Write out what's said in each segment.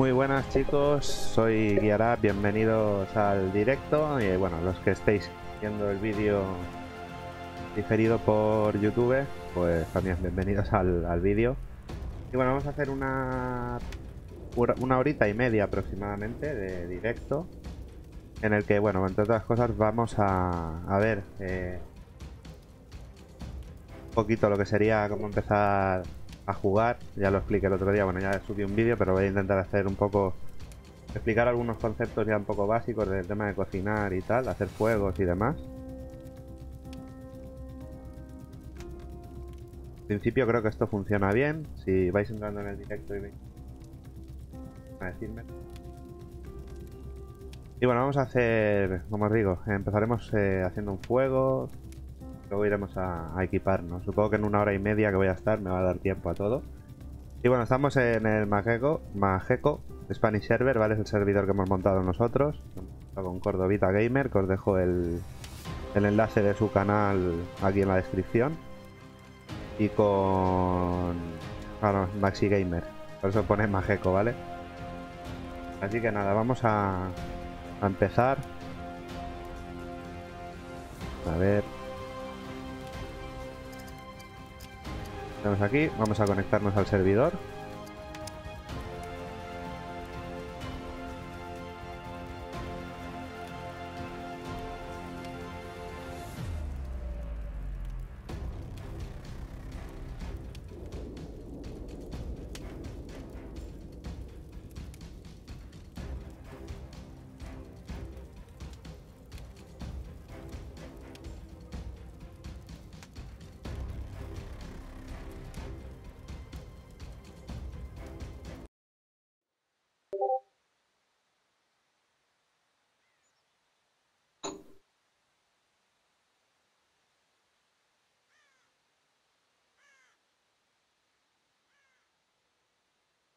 Muy buenas chicos, soy Guiará, bienvenidos al directo. Y bueno, los que estéis viendo el vídeo diferido por YouTube, pues también bienvenidos al, al vídeo. Y bueno, vamos a hacer una, una horita y media aproximadamente de directo en el que, bueno, entre otras cosas vamos a, a ver eh, un poquito lo que sería cómo empezar a jugar. Ya lo expliqué el otro día, bueno, ya subí un vídeo, pero voy a intentar hacer un poco... Explicar algunos conceptos ya un poco básicos del tema de cocinar y tal, hacer fuegos y demás. En principio creo que esto funciona bien. Si vais entrando en el directo y veis... A decirme. Y bueno, vamos a hacer, como os digo, empezaremos eh, haciendo un fuego, luego iremos a, equiparnos. Supongo que en una hora y media que voy a estar me va a dar tiempo a todo. Y bueno, estamos en el Mageco, Mageco Spanish Server, ¿vale? Es el servidor que hemos montado nosotros, con Cordovita Gamer, que os dejo el, el enlace de su canal aquí en la descripción. Y con... Ah, no, Maxi Gamer, por eso pone Mageco, ¿vale? Así que nada, vamos a, a empezar. A ver. Estamos aquí, vamos a conectarnos al servidor.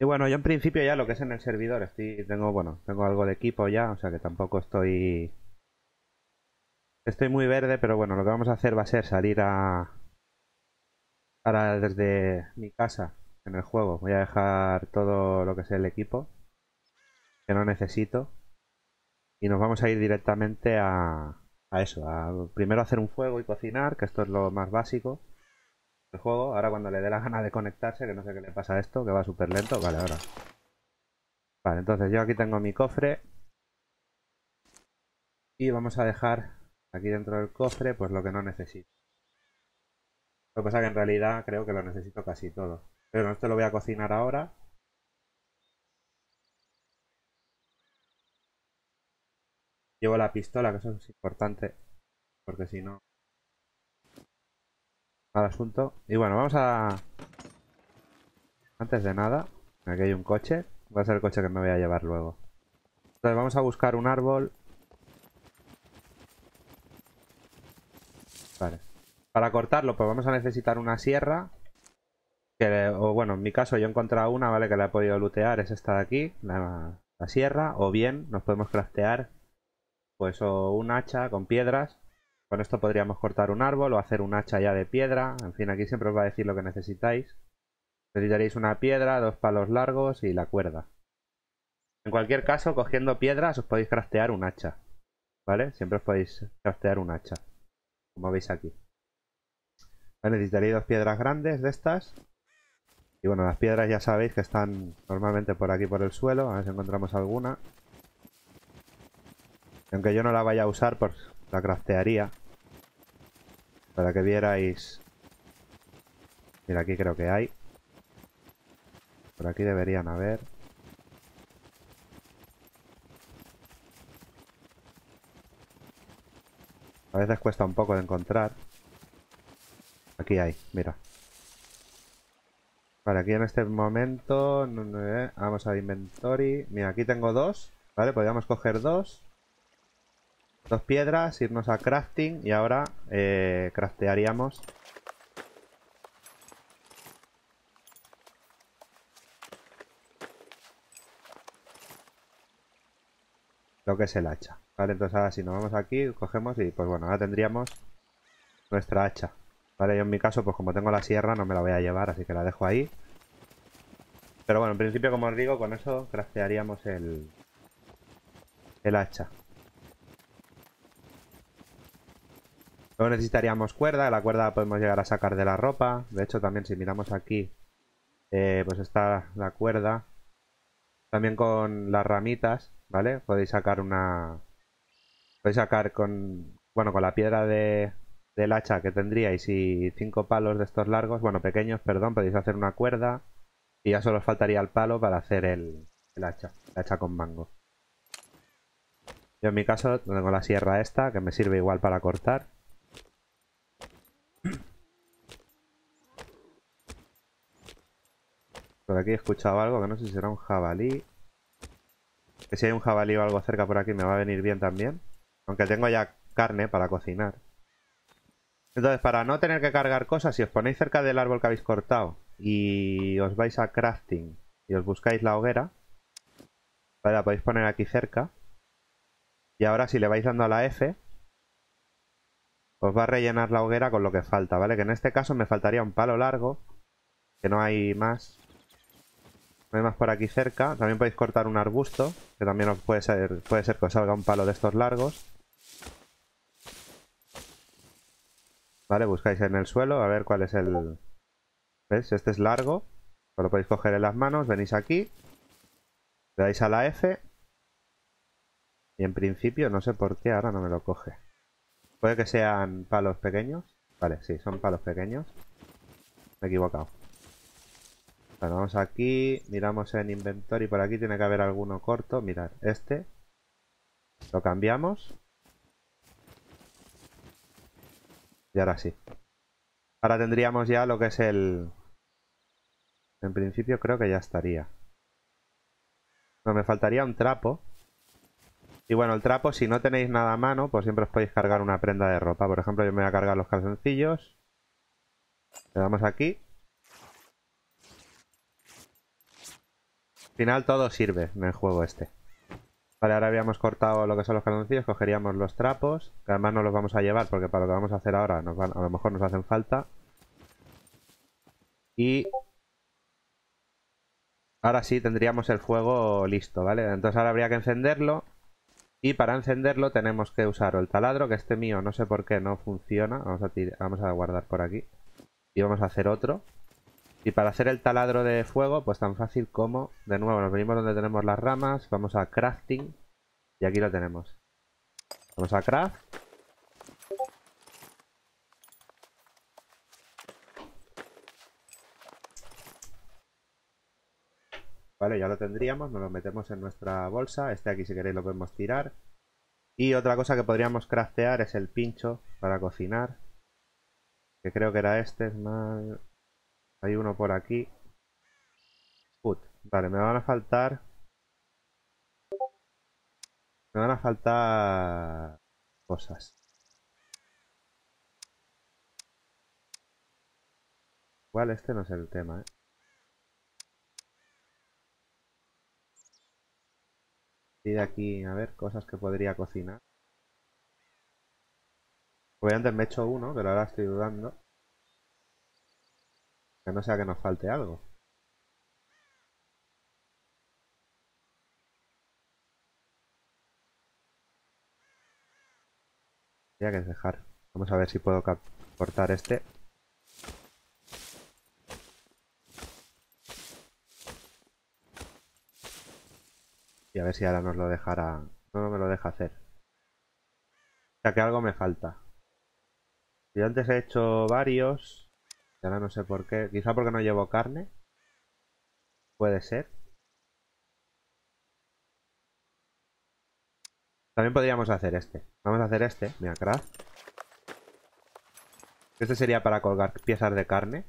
Y bueno, yo en principio ya lo que es en el servidor, estoy, tengo, bueno, tengo algo de equipo ya, o sea que tampoco estoy... Estoy muy verde, pero bueno, lo que vamos a hacer va a ser salir a... Ahora desde mi casa, en el juego, voy a dejar todo lo que es el equipo, que no necesito, y nos vamos a ir directamente a, a eso, primero hacer un fuego y cocinar, que esto es lo más básico el juego. Ahora cuando le dé la gana de conectarse, que no sé qué le pasa a esto, que va súper lento. Vale, ahora. Vale, entonces yo aquí tengo mi cofre. Y vamos a dejar aquí dentro del cofre pues lo que no necesito. Lo que pasa que en realidad creo que lo necesito casi todo. Pero esto lo voy a cocinar ahora. Llevo la pistola, que eso es importante. Porque si no al asunto. Y bueno, vamos a... Antes de nada, aquí hay un coche. Va a ser el coche que me voy a llevar luego. Entonces vamos a buscar un árbol. Vale. Para cortarlo, pues vamos a necesitar una sierra. Que, o bueno, en mi caso yo he encontrado una, ¿vale? Que la he podido lootear. Es esta de aquí, la, la sierra. O bien nos podemos craftear, pues, o un hacha con piedras con esto podríamos cortar un árbol o hacer un hacha ya de piedra. En fin, aquí siempre os va a decir lo que necesitáis. Necesitaréis una piedra, dos palos largos y la cuerda. En cualquier caso, cogiendo piedras os podéis craftear un hacha. ¿Vale? Siempre os podéis craftear un hacha. Como veis aquí. Necesitaréis dos piedras grandes de estas. Y bueno, las piedras ya sabéis que están normalmente por aquí por el suelo. A ver si encontramos alguna. aunque yo no la vaya a usar, pues la craftearía. Para que vierais... Mira, aquí creo que hay. Por aquí deberían haber. A veces cuesta un poco de encontrar. Aquí hay, mira. Vale, aquí en este momento... Vamos a inventory. Mira, aquí tengo dos. Vale, podríamos coger dos. Dos piedras, irnos a crafting y ahora eh, craftearíamos lo que es el hacha. Vale, entonces ahora si nos vamos aquí, cogemos y pues bueno, ahora tendríamos nuestra hacha. Vale, yo en mi caso, pues como tengo la sierra, no me la voy a llevar, así que la dejo ahí. Pero bueno, en principio, como os digo, con eso craftearíamos el, el hacha. Luego necesitaríamos cuerda, la cuerda la podemos llegar a sacar de la ropa. De hecho, también si miramos aquí, eh, pues está la cuerda. También con las ramitas, ¿vale? Podéis sacar una... Podéis sacar con... Bueno, con la piedra de, del hacha que tendríais y cinco palos de estos largos, bueno, pequeños, perdón, podéis hacer una cuerda y ya solo os faltaría el palo para hacer el, el hacha, el hacha con mango. Yo en mi caso tengo la sierra esta, que me sirve igual para cortar. Por aquí he escuchado algo que no sé si será un jabalí. Que si hay un jabalí o algo cerca por aquí me va a venir bien también. Aunque tengo ya carne para cocinar. Entonces, para no tener que cargar cosas, si os ponéis cerca del árbol que habéis cortado y os vais a crafting y os buscáis la hoguera, la podéis poner aquí cerca. Y ahora si le vais dando a la F, os va a rellenar la hoguera con lo que falta, ¿vale? Que en este caso me faltaría un palo largo, que no hay más. No hay más por aquí cerca. También podéis cortar un arbusto, que también os puede ser, puede ser que os salga un palo de estos largos. Vale, buscáis en el suelo a ver cuál es el... ¿Ves? Este es largo. Lo podéis coger en las manos, venís aquí. Le dais a la F. Y en principio, no sé por qué ahora no me lo coge. Puede que sean palos pequeños. Vale, sí, son palos pequeños. Me he equivocado. Vamos aquí, miramos en inventory. Por aquí tiene que haber alguno corto. Mirad, este. Lo cambiamos. Y ahora sí. Ahora tendríamos ya lo que es el... En principio creo que ya estaría. No, me faltaría un trapo. Y bueno, el trapo, si no tenéis nada a mano, pues siempre os podéis cargar una prenda de ropa. Por ejemplo, yo me voy a cargar los calzoncillos. Le damos aquí. Final todo sirve en el juego este. Vale, ahora habíamos cortado lo que son los calzoncillos, cogeríamos los trapos, que además no los vamos a llevar porque para lo que vamos a hacer ahora nos van, a lo mejor nos hacen falta. Y ahora sí tendríamos el fuego listo, ¿vale? Entonces ahora habría que encenderlo y para encenderlo tenemos que usar el taladro, que este mío no sé por qué no funciona. Vamos a, vamos a guardar por aquí. Y vamos a hacer otro. Y para hacer el taladro de fuego, pues tan fácil como, de nuevo, nos venimos donde tenemos las ramas, vamos a crafting y aquí lo tenemos. Vamos a craft. Vale, ya lo tendríamos, nos lo metemos en nuestra bolsa. Este aquí si queréis lo podemos tirar. Y otra cosa que podríamos craftear es el pincho para cocinar. Que creo que era este, es más... Hay uno por aquí. Vale, me van a faltar... Me van a faltar... Cosas. Igual este no es el tema, ¿eh? Y de aquí, a ver, cosas que podría cocinar. Obviamente me he hecho uno, pero ahora estoy dudando. Que no sea que nos falte algo. Tendría que dejar. Vamos a ver si puedo cortar este. Y a ver si ahora nos lo dejará. No me lo deja hacer. O sea que algo me falta. Yo antes he hecho varios ahora no sé por qué. Quizá porque no llevo carne. Puede ser. También podríamos hacer este. Vamos a hacer este. Mira, craft. Este sería para colgar piezas de carne.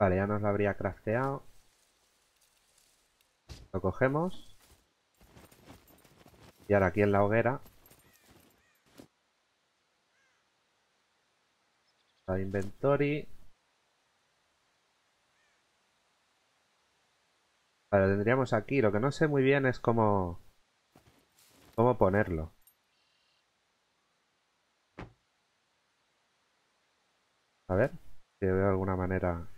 Vale, ya nos lo habría crafteado. Lo cogemos. Y ahora aquí en la hoguera. La inventory. Vale, tendríamos aquí. Lo que no sé muy bien es cómo... Cómo ponerlo. A ver, si veo alguna manera...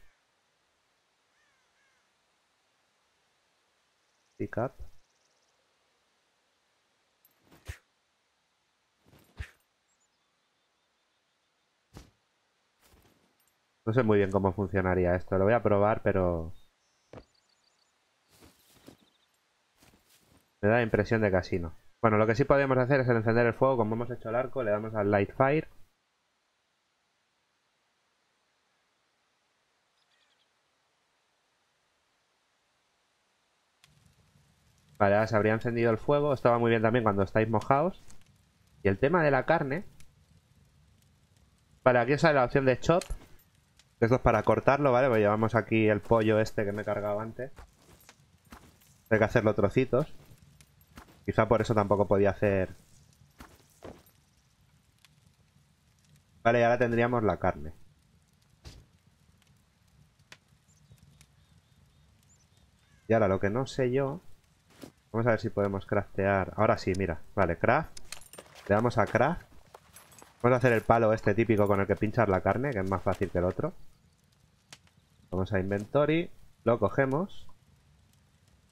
No sé muy bien cómo funcionaría esto. Lo voy a probar, pero... Me da la impresión de casino. Bueno, lo que sí podemos hacer es encender el fuego, como hemos hecho el arco, le damos al light fire. Vale, se habría encendido el fuego. Esto va muy bien también cuando estáis mojados. Y el tema de la carne. Vale, aquí sale la opción de chop. Esto es para cortarlo, ¿vale? Pues llevamos aquí el pollo este que me he cargado antes. Hay que hacerlo trocitos. Quizá por eso tampoco podía hacer... Vale, y ahora tendríamos la carne. Y ahora lo que no sé yo... Vamos a ver si podemos craftear... Ahora sí, mira. Vale, craft. Le damos a craft. Vamos a hacer el palo este típico con el que pinchar la carne, que es más fácil que el otro. Vamos a Inventory, lo cogemos.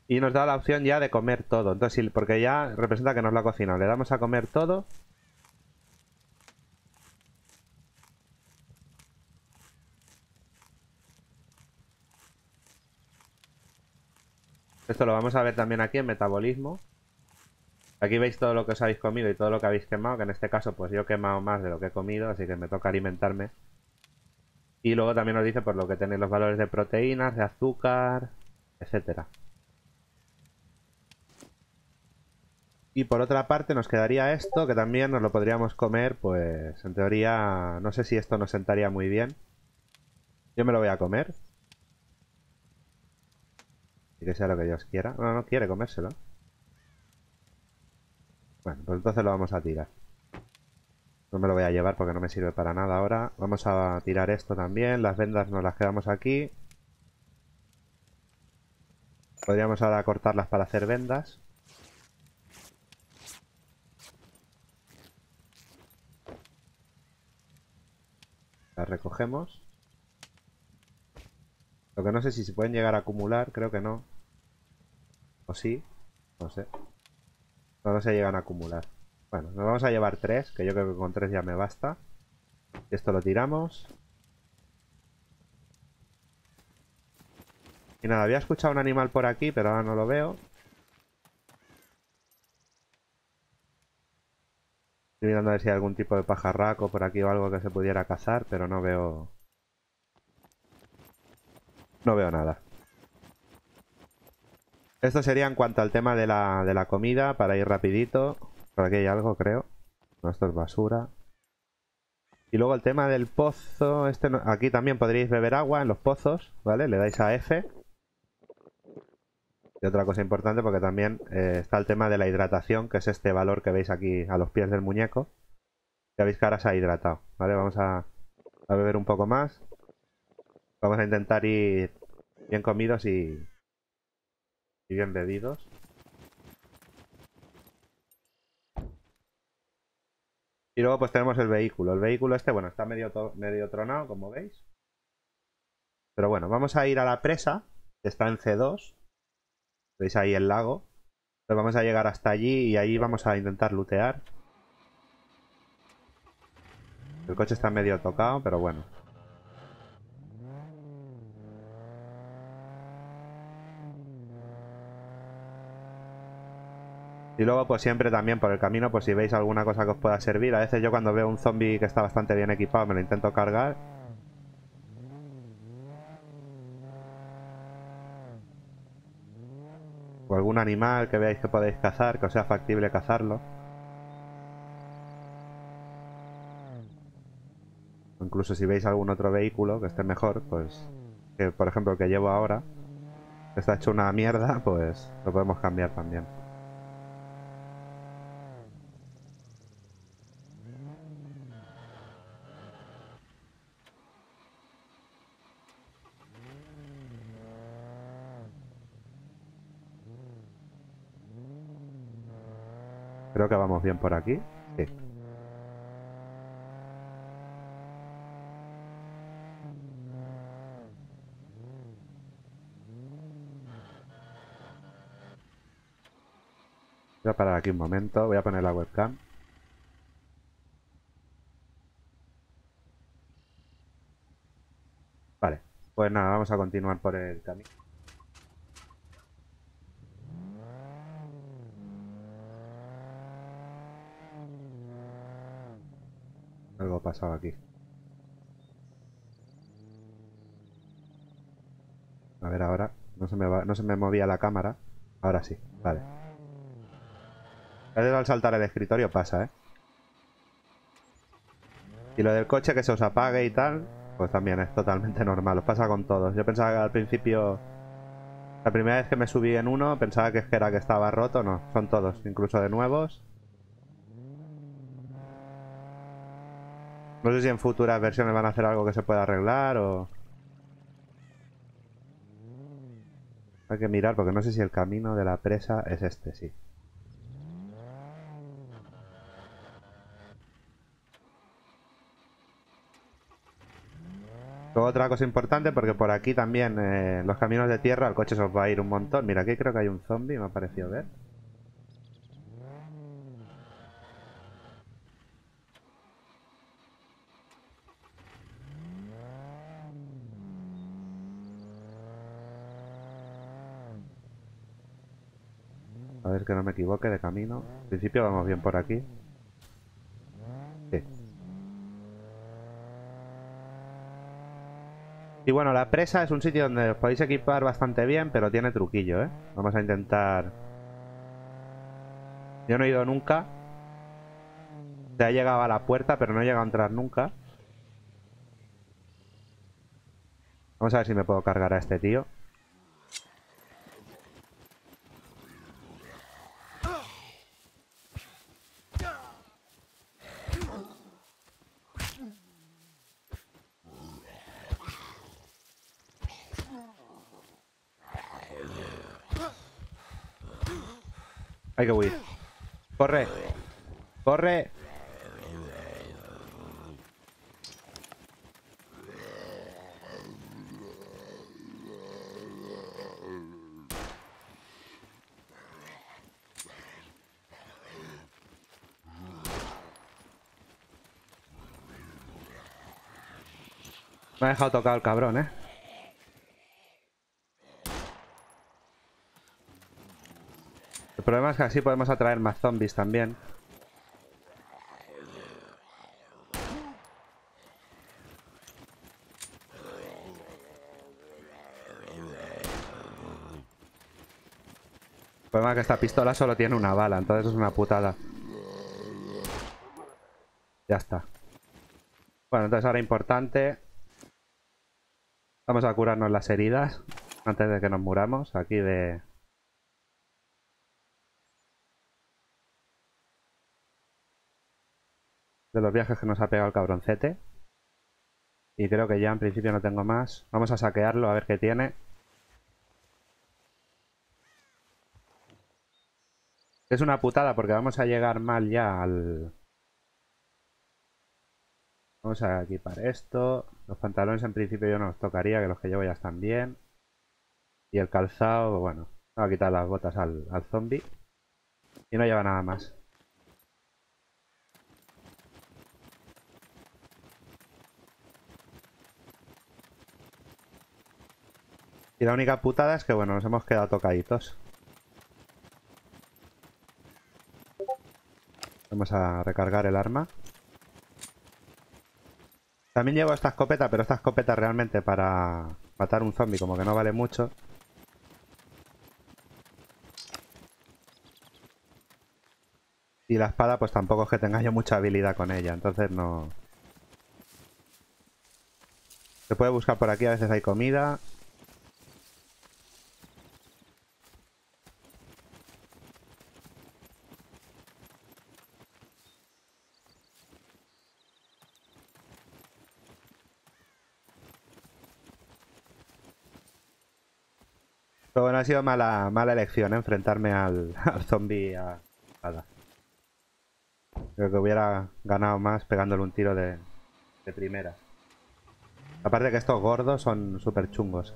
Y nos da la opción ya de comer todo. Entonces, porque ya representa que nos lo ha cocinado. Le damos a comer todo. Esto lo vamos a ver también aquí en metabolismo. Aquí veis todo lo que os habéis comido y todo lo que habéis quemado, que en este caso pues yo he quemado más de lo que he comido, así que me toca alimentarme y luego también nos dice por lo que tenéis los valores de proteínas, de azúcar, etcétera. Y por otra parte nos quedaría esto, que también nos lo podríamos comer, pues en teoría no sé si esto nos sentaría muy bien. Yo me lo voy a comer. Y que sea lo que Dios quiera. No, no quiere comérselo. Bueno, pues entonces lo vamos a tirar. No me lo voy a llevar porque no me sirve para nada ahora. Vamos a tirar esto también. Las vendas nos las quedamos aquí. Podríamos ahora cortarlas para hacer vendas. Las recogemos. Lo que no sé si se pueden llegar a acumular, creo que no. O sí, no sé. No, se llegan a acumular. Bueno, nos vamos a llevar tres, que yo creo que con tres ya me basta. Esto lo tiramos. Y nada, había escuchado un animal por aquí, pero ahora no lo veo. Estoy mirando a ver si hay algún tipo de pajarraco por aquí o algo que se pudiera cazar, pero no veo... No veo nada. Esto sería en cuanto al tema de la, de la comida, para ir rapidito. Por aquí hay algo, creo. No, esto es basura. Y luego el tema del pozo. Este aquí también podríais beber agua en los pozos, ¿vale? Le dais a F. Y otra cosa importante porque también eh, está el tema de la hidratación, que es este valor que veis aquí a los pies del muñeco. Ya veis que ahora se ha hidratado, ¿vale? Vamos a, a beber un poco más. Vamos a intentar ir bien comidos y, bien bebidos. Y luego pues tenemos el vehículo. El vehículo este, bueno, está medio, medio tronado, como veis. Pero bueno, vamos a ir a la presa, que está en C2. Veis ahí el lago. Entonces vamos a llegar hasta allí y ahí vamos a intentar lootear. El coche está medio tocado, pero bueno. Y luego, pues siempre también por el camino, pues si veis alguna cosa que os pueda servir. A veces yo cuando veo un zombie que está bastante bien equipado me lo intento cargar. O algún animal que veáis que podéis cazar, que os sea factible cazarlo. O incluso si veis algún otro vehículo que esté mejor, pues... Que por ejemplo el que llevo ahora, que está hecho una mierda, pues lo podemos cambiar también. Creo que vamos bien por aquí. Voy a parar aquí un momento, voy a poner la webcam. Vale, pues nada, vamos a continuar por el camino. Algo pasado aquí. A ver ahora. No se me va, no se me movía la cámara. Ahora sí, vale. Al saltar el escritorio pasa, ¿eh? Y lo del coche que se os apague y tal, pues también es totalmente normal. Os pasa con todos. Yo pensaba que al principio... La primera vez que me subí en uno pensaba que era que estaba roto. No, son todos, incluso de nuevos. No sé si en futuras versiones van a hacer algo que se pueda arreglar o... Hay que mirar porque no sé si el camino de la presa es este, sí. Otra cosa importante porque por aquí también eh, los caminos de tierra el coche se os va a ir un montón. Mira, aquí creo que hay un zombie, me ha parecido ver. A ver que no me equivoque de camino. En principio vamos bien por aquí. Sí. Y bueno, la presa es un sitio donde os podéis equipar bastante bien, pero tiene truquillo, ¿eh? Vamos a intentar... Yo no he ido nunca. Se ha llegado a la puerta, pero no he llegado a entrar nunca. Vamos a ver si me puedo cargar a este tío. Hay que huir. Corre. Corre. Me ha dejado tocar el cabrón, ¿eh? El problema es que así podemos atraer más zombies también. El problema es que esta pistola solo tiene una bala, entonces es una putada. Ya está. Bueno, entonces ahora importante. Vamos a curarnos las heridas antes de que nos muramos. Aquí de, de los viajes que nos ha pegado el cabroncete. Y creo que ya en principio no tengo más. Vamos a saquearlo a ver qué tiene. Es una putada porque vamos a llegar mal ya al... Vamos a equipar esto. Los pantalones en principio yo no los tocaría, que los que llevo ya están bien. Y el calzado, bueno, vamos a quitar las botas al, al zombie. Y no lleva nada más. Y la única putada es que, bueno, nos hemos quedado tocaditos. Vamos a recargar el arma. También llevo esta escopeta, pero esta escopeta realmente para matar un zombie como que no vale mucho. Y la espada pues tampoco es que tenga yo mucha habilidad con ella, entonces no... Se puede buscar por aquí, a veces hay comida. Bueno, ha sido mala, mala elección ¿eh? enfrentarme al, zombie a espada. Creo que hubiera ganado más pegándole un tiro de, de primera. Aparte que estos gordos son súper chungos.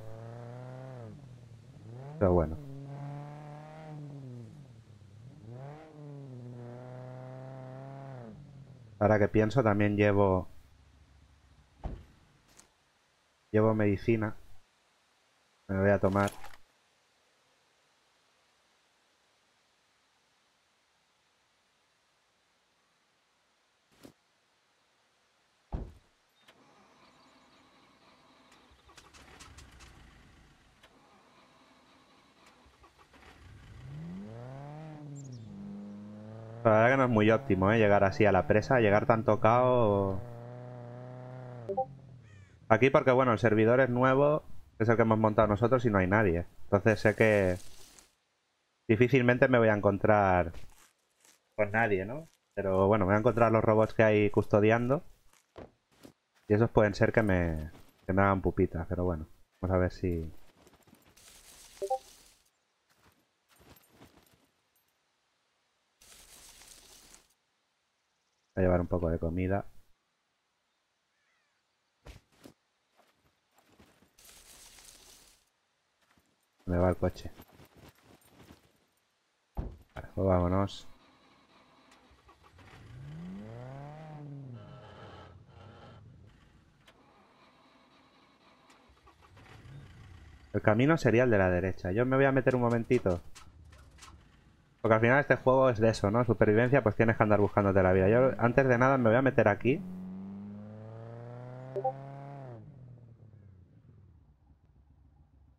Pero bueno. Ahora que pienso, también llevo... Llevo medicina. Me voy a tomar. Muy óptimo, ¿eh? Llegar así a la presa, llegar tan tocado... Aquí porque, bueno, el servidor es nuevo, es el que hemos montado nosotros y no hay nadie. Entonces sé que difícilmente me voy a encontrar con nadie, ¿no? Pero bueno, voy a encontrar los robots que hay custodiando. Y esos pueden ser que me, que me hagan pupitas, pero bueno. Vamos a ver si... a llevar un poco de comida. Me va el coche. Vale, pues vámonos. El camino sería el de la derecha. Yo me voy a meter un momentito. Porque al final este juego es de eso, ¿no? Supervivencia, pues tienes que andar buscándote la vida. Yo antes de nada me voy a meter aquí.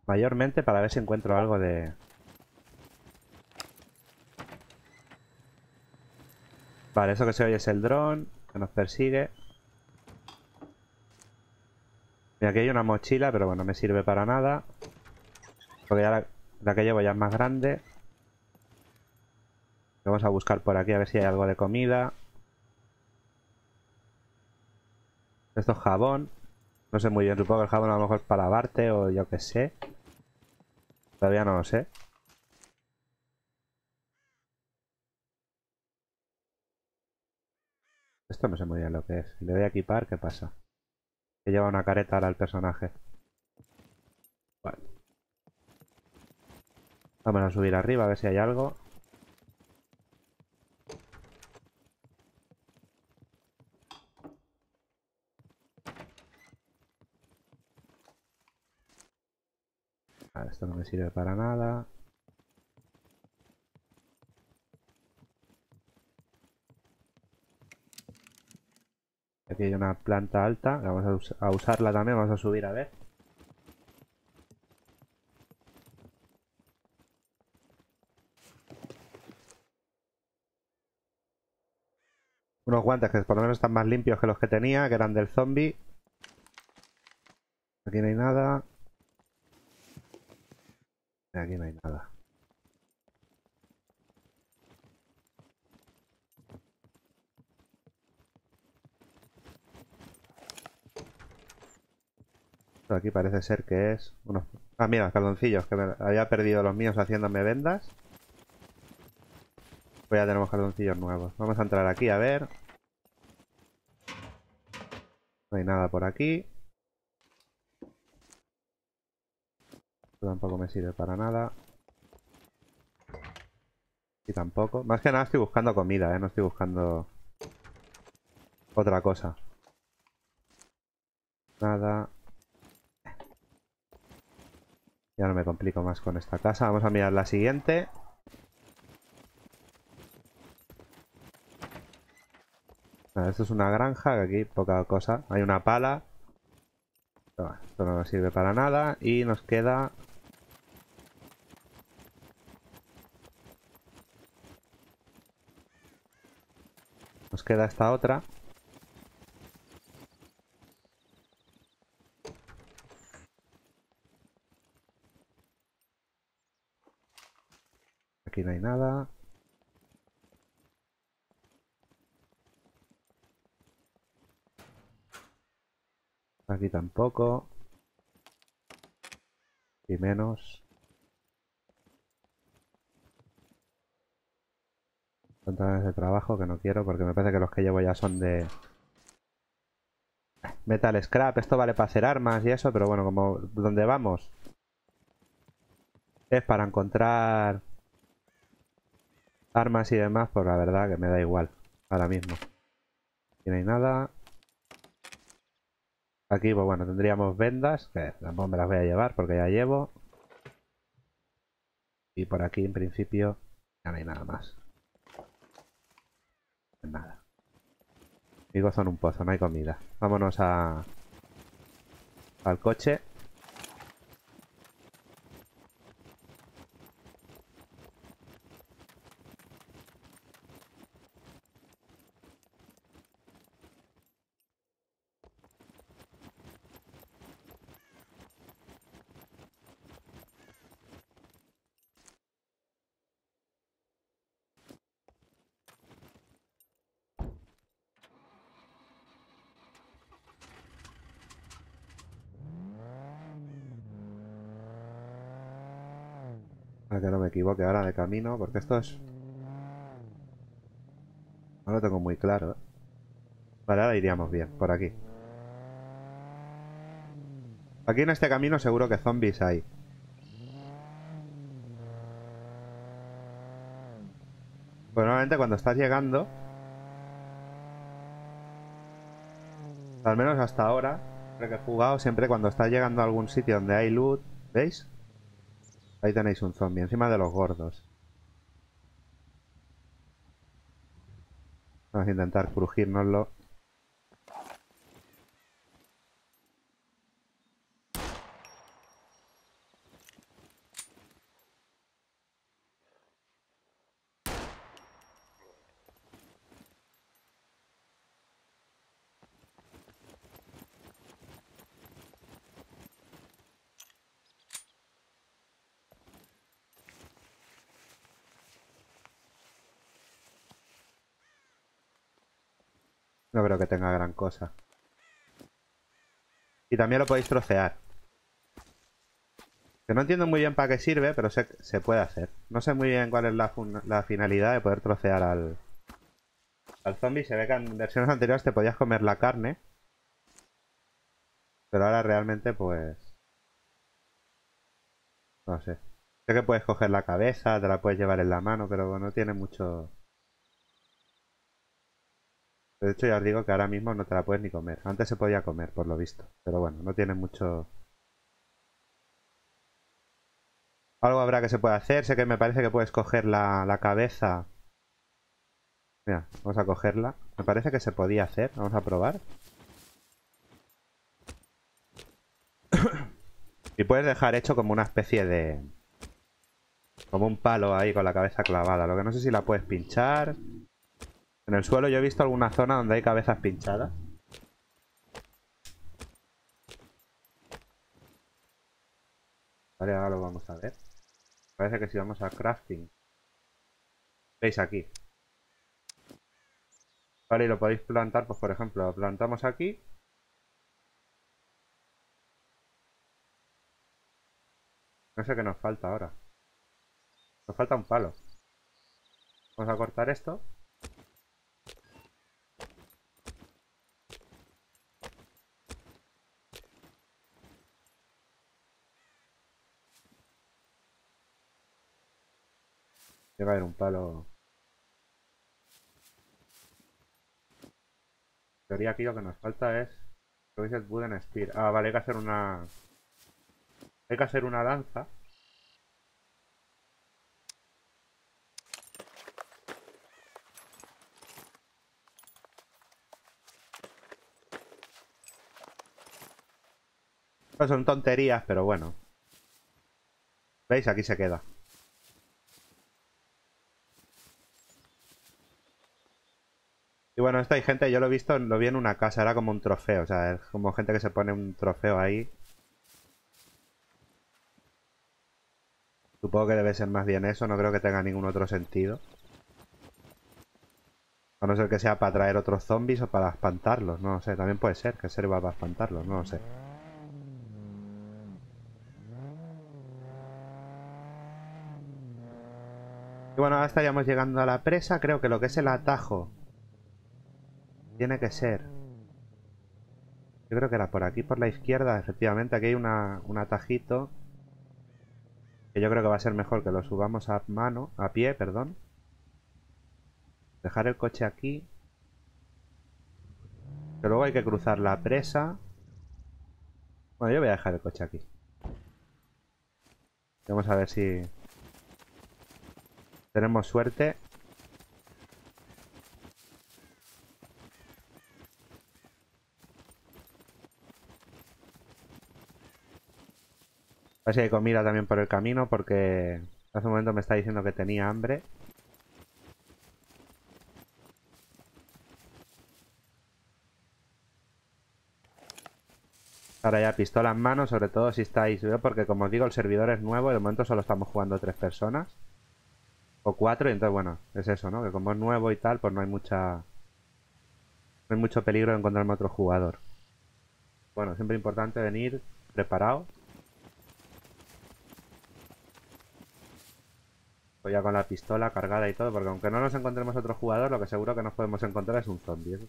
Mayormente para ver si encuentro algo de... Vale, eso que se oye es el dron que nos persigue. Aquí hay una mochila, pero bueno, me sirve para nada. Porque ya la que llevo ya es más grande. Vamos a buscar por aquí a ver si hay algo de comida. Esto es jabón. No sé muy bien, supongo que el jabón a lo mejor es para lavarte o yo qué sé. Todavía no lo sé. Esto no sé muy bien lo que es. Le voy a equipar, ¿qué pasa? Que lleva una careta ahora el personaje. Vale. Vamos a subir arriba a ver si hay algo. Vale, esto no me sirve para nada. Aquí hay una planta alta, vamos a, a usarla también, vamos a subir a ver. Unos guantes que por lo menos están más limpios que los que tenía, que eran del zombie. Aquí no hay nada. Aquí no hay nada. Aquí parece ser que es unos... Ah, mira, calzoncillos, que me había perdido los míos haciéndome vendas. Pues ya tenemos calzoncillos nuevos. Vamos a entrar aquí a ver. No hay nada por aquí. Tampoco me sirve para nada. Y tampoco. Más que nada estoy buscando comida, ¿eh? No estoy buscando otra cosa. Nada. Ya no me complico más con esta casa. Vamos a mirar la siguiente. esto es una granja, aquí poca cosa. Hay una pala. Esto no nos sirve para nada. Y nos queda... queda esta otra. Aquí no hay nada. Aquí tampoco. Y menos. Contenedores de trabajo que no quiero porque me parece que los que llevo ya son de... Metal scrap, esto vale para hacer armas y eso, pero bueno, como donde vamos es para encontrar armas y demás, pues la verdad que me da igual ahora mismo. Aquí no hay nada. Aquí, pues bueno, tendríamos vendas, que tampoco me las voy a llevar porque ya llevo. Y por aquí, en principio, ya no hay nada más. Nada. Gozo en un pozo, no hay comida. Vámonos a... al coche. Para que no me equivoque ahora de camino, porque esto es... No lo tengo muy claro, ¿eh? Vale, ahora iríamos bien, por aquí. Aquí en este camino seguro que zombies hay. Pues normalmente cuando estás llegando... Al menos hasta ahora, creo que he jugado siempre cuando estás llegando a algún sitio donde hay loot, ¿veis? Ahí tenéis un zombie, encima de los gordos. Vamos a intentar crujírnoslo. No creo tenga gran cosa. Y también lo podéis trocear. Que no entiendo muy bien para qué sirve, pero sé que se puede hacer. No sé muy bien cuál es la, la finalidad de poder trocear al, al zombie. Se ve que en versiones anteriores te podías comer la carne. Pero ahora realmente pues... No sé. Sé que puedes coger la cabeza, te la puedes llevar en la mano, pero no tiene mucho... De hecho ya os digo que ahora mismo no te la puedes ni comer. Antes se podía comer, por lo visto. Pero bueno, no tiene mucho... Algo habrá que se pueda hacer. Sé que me parece que puedes coger la, la cabeza. Mira, vamos a cogerla. Me parece que se podía hacer. Vamos a probar. y puedes dejar hecho como una especie de... Como un palo ahí con la cabeza clavada. Lo que no sé si la puedes pinchar. En el suelo yo he visto alguna zona donde hay cabezas pinchadas. Vale, ahora lo vamos a ver. Parece que si vamos a crafting. Veis aquí. Vale, y lo podéis plantar, pues por ejemplo, lo plantamos aquí. No sé qué nos falta ahora. Nos falta un palo. Vamos a cortar esto. Un palo. En teoría aquí lo que nos falta es... el Wooden Spear. Ah, vale, hay que hacer una... Hay que hacer una lanza. Pues son tonterías, pero bueno. ¿Veis? Aquí se queda. Bueno, esto hay gente, yo lo he visto, lo vi en una casa, era como un trofeo, o sea, es como gente que se pone un trofeo ahí. Supongo que debe ser más bien eso, no creo que tenga ningún otro sentido. A no ser que sea para traer otros zombies o para espantarlos, no lo sé, también puede ser que sirva para espantarlos, no lo sé. Y bueno, ahora estaríamos llegando a la presa. Creo que lo que es el atajo tiene que ser... Yo creo que era por aquí, por la izquierda, efectivamente. Aquí hay una, un atajito. Que yo creo que va a ser mejor que lo subamos a mano, a pie, perdón. Dejar el coche aquí. Que luego hay que cruzar la presa. Bueno, yo voy a dejar el coche aquí. Vamos a ver si tenemos suerte. A ver si hay comida también por el camino porque hace un momento me está diciendo que tenía hambre. Ahora ya pistola en mano, sobre todo si estáis... Porque como os digo, el servidor es nuevo y de momento solo estamos jugando tres personas. O cuatro, y entonces bueno, es eso, ¿no? Que como es nuevo y tal, pues no hay mucha... No hay mucho peligro de encontrarme otro jugador. Bueno, siempre importante venir preparado. Voy ya con la pistola cargada y todo, porque aunque no nos encontremos otro jugador, lo que seguro que nos podemos encontrar es un zombie.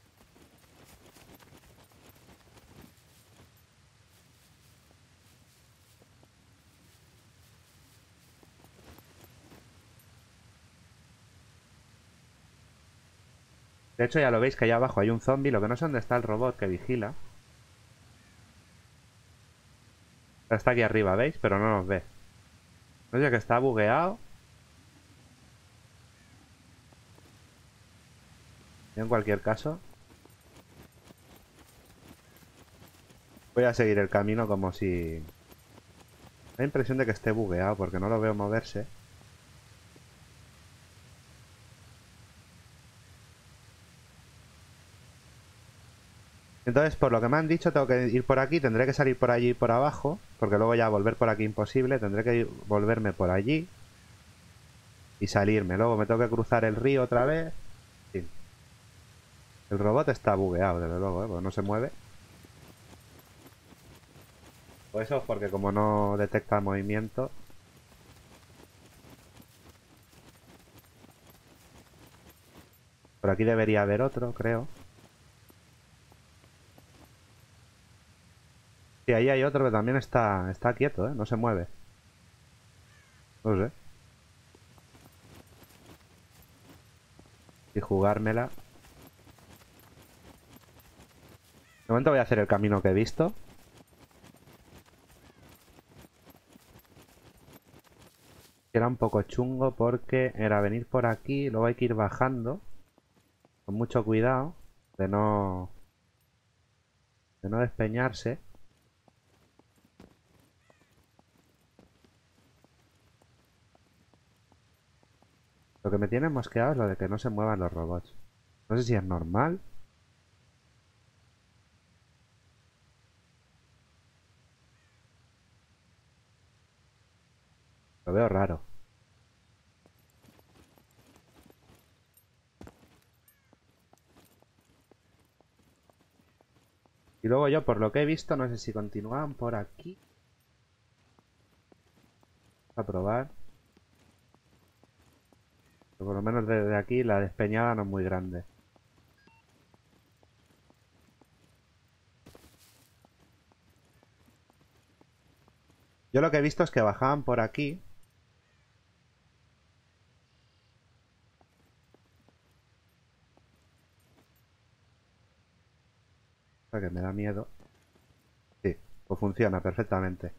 De hecho ya lo veis que allá abajo hay un zombie, lo que no sé dónde está el robot que vigila. Está aquí arriba, ¿veis? Pero no nos ve. No sé que está bugueado. En cualquier caso. Voy a seguir el camino como si... La impresión de que esté bugueado porque no lo veo moverse. Entonces, por lo que me han dicho, tengo que ir por aquí, tendré que salir por allí y por abajo, porque luego ya volver por aquí imposible, tendré que volverme por allí y salirme. Luego me tengo que cruzar el río otra vez. El robot está bugueado, desde luego, ¿eh? porque no se mueve. Pues eso es porque como no detecta movimiento... Por aquí debería haber otro, creo. Sí, ahí hay otro que también está, está quieto, ¿eh? No se mueve. No sé. Y jugármela. De momento voy a hacer el camino que he visto. Era un poco chungo porque era venir por aquí, luego hay que ir bajando. Con mucho cuidado de no... De no despeñarse. Lo que me tiene mosqueado es lo de que no se muevan los robots. No sé si es normal. Lo veo raro. Y luego yo, por lo que he visto, no sé si continúan por aquí. A probar por lo menos desde aquí la despeñada no es muy grande. Yo lo que he visto es que bajaban por aquí. Que me da miedo. Sí, pues funciona perfectamente.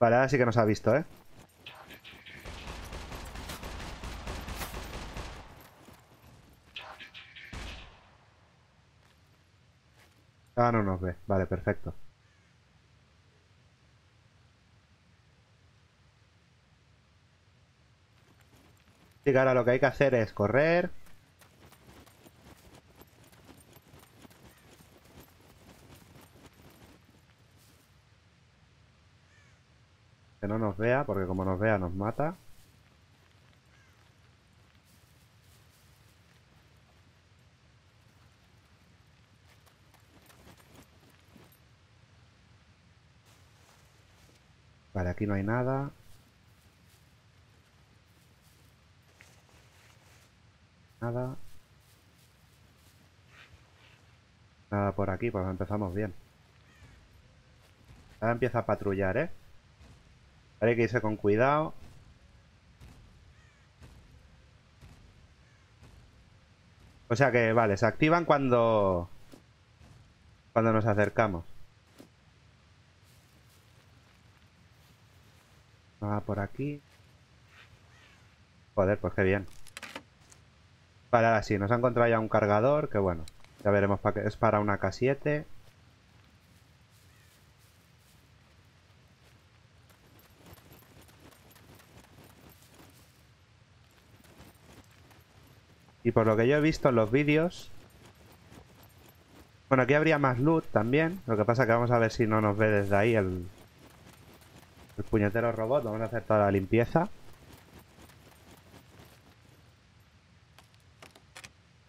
Vale, ahora sí que nos ha visto, ¿eh? Ah, no nos ve. Vale, perfecto. Y ahora lo que hay que hacer es correr. vea nos mata. Vale, aquí no hay nada. Nada. Nada por aquí, pues empezamos bien. Ahora empieza a patrullar, ¿eh? Hay que irse con cuidado. O sea que, vale, se activan cuando... Cuando nos acercamos. Nada por aquí. Joder, pues qué bien. Vale, ahora sí, nos ha encontrado ya un cargador, que bueno. Ya veremos para qué. Es para una K7. Y por lo que yo he visto en los vídeos... Bueno, aquí habría más loot también. Lo que pasa que vamos a ver si no nos ve desde ahí el... El puñetero robot. Vamos a hacer toda la limpieza.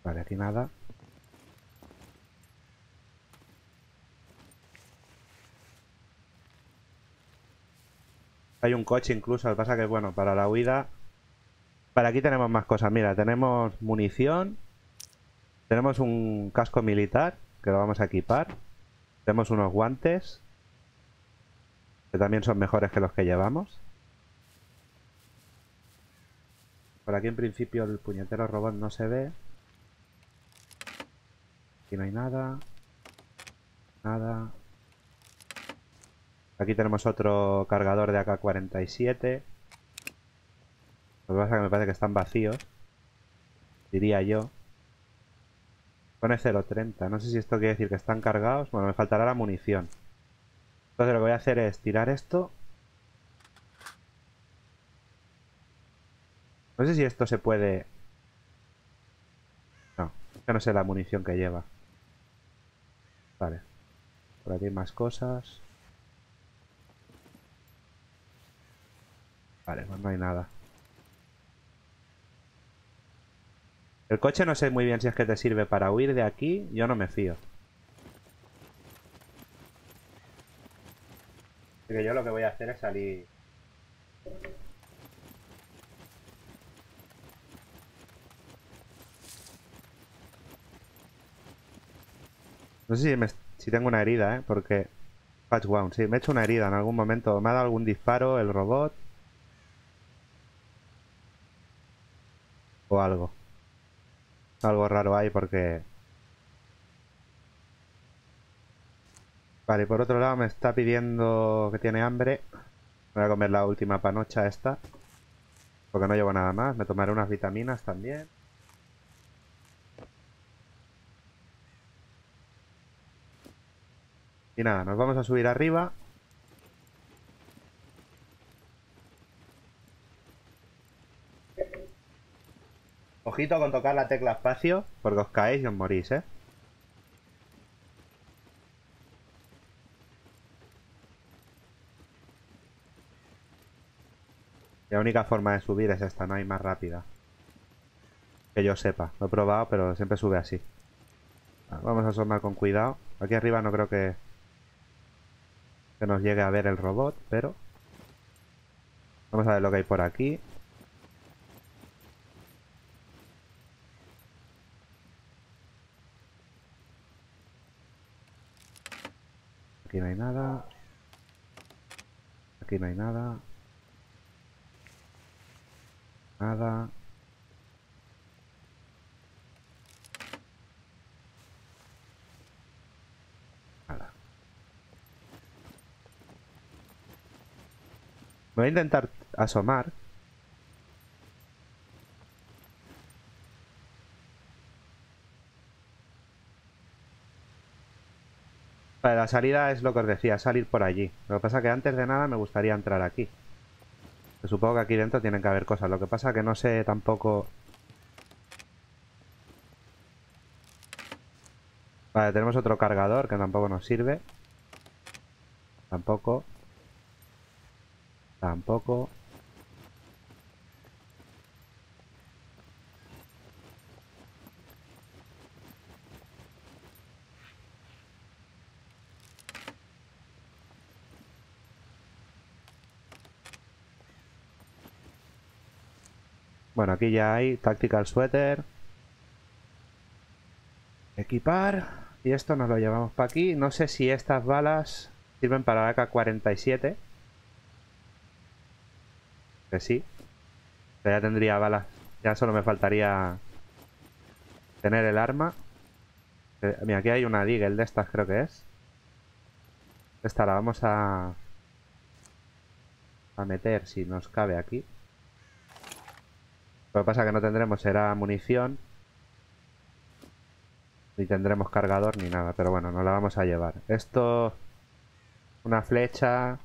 Vale, aquí nada. Hay un coche incluso, lo que pasa que, bueno, para la huida... Para aquí tenemos más cosas. Mira, tenemos munición. Tenemos un casco militar, que lo vamos a equipar. Tenemos unos guantes, que también son mejores que los que llevamos. Por aquí en principio el puñetero robot no se ve. Aquí no hay nada. Nada. Aquí tenemos otro cargador de AK-47. Lo que pasa es que me parece que están vacíos. Diría yo. Pone 0.30. No sé si esto quiere decir que están cargados. Bueno, me faltará la munición. Entonces lo que voy a hacer es tirar esto. No sé si esto se puede... No, que no sé la munición que lleva. Vale. Por aquí hay más cosas. Vale, pues no hay nada. El coche no sé muy bien si es que te sirve para huir de aquí. Yo no me fío. Así que yo lo que voy a hacer es salir... No sé si, si tengo una herida, ¿eh? Porque... Patch wound, sí, me he hecho una herida en algún momento. Me ha dado algún disparo el robot. O algo. Algo raro hay porque... Vale, y por otro lado me está pidiendo que tiene hambre. Voy a comer la última panocha esta. Porque no llevo nada más. Me tomaré unas vitaminas también. Y nada, nos vamos a subir arriba. Ojito con tocar la tecla espacio, porque os caéis y os morís, ¿eh? La única forma de subir es esta, no hay más rápida. Que yo sepa. Lo he probado, pero siempre sube así. Vamos a asomar con cuidado. Aquí arriba no creo que que nos llegue a ver el robot, pero... Vamos a ver lo que hay por aquí. Aquí no hay nada. Aquí no hay nada. Nada. Voy a intentar asomar. Vale, la salida es lo que os decía, salir por allí. Lo que pasa que antes de nada me gustaría entrar aquí. supongo que aquí dentro tienen que haber cosas. Lo que pasa que no sé tampoco... Vale, tenemos otro cargador que tampoco nos sirve. Tampoco. Tampoco. Bueno, aquí ya hay Tactical Sweater. equipar. Y esto nos lo llevamos para aquí. No sé si estas balas sirven para la AK-47. Que sí. Pero ya tendría balas. Ya solo me faltaría tener el arma. Eh, mira, aquí hay una Deagle de estas creo que es. Esta la vamos a... A meter si nos cabe aquí. Lo que pasa que no tendremos será munición. Ni tendremos cargador ni nada, pero bueno, nos la vamos a llevar. Esto... Una flecha...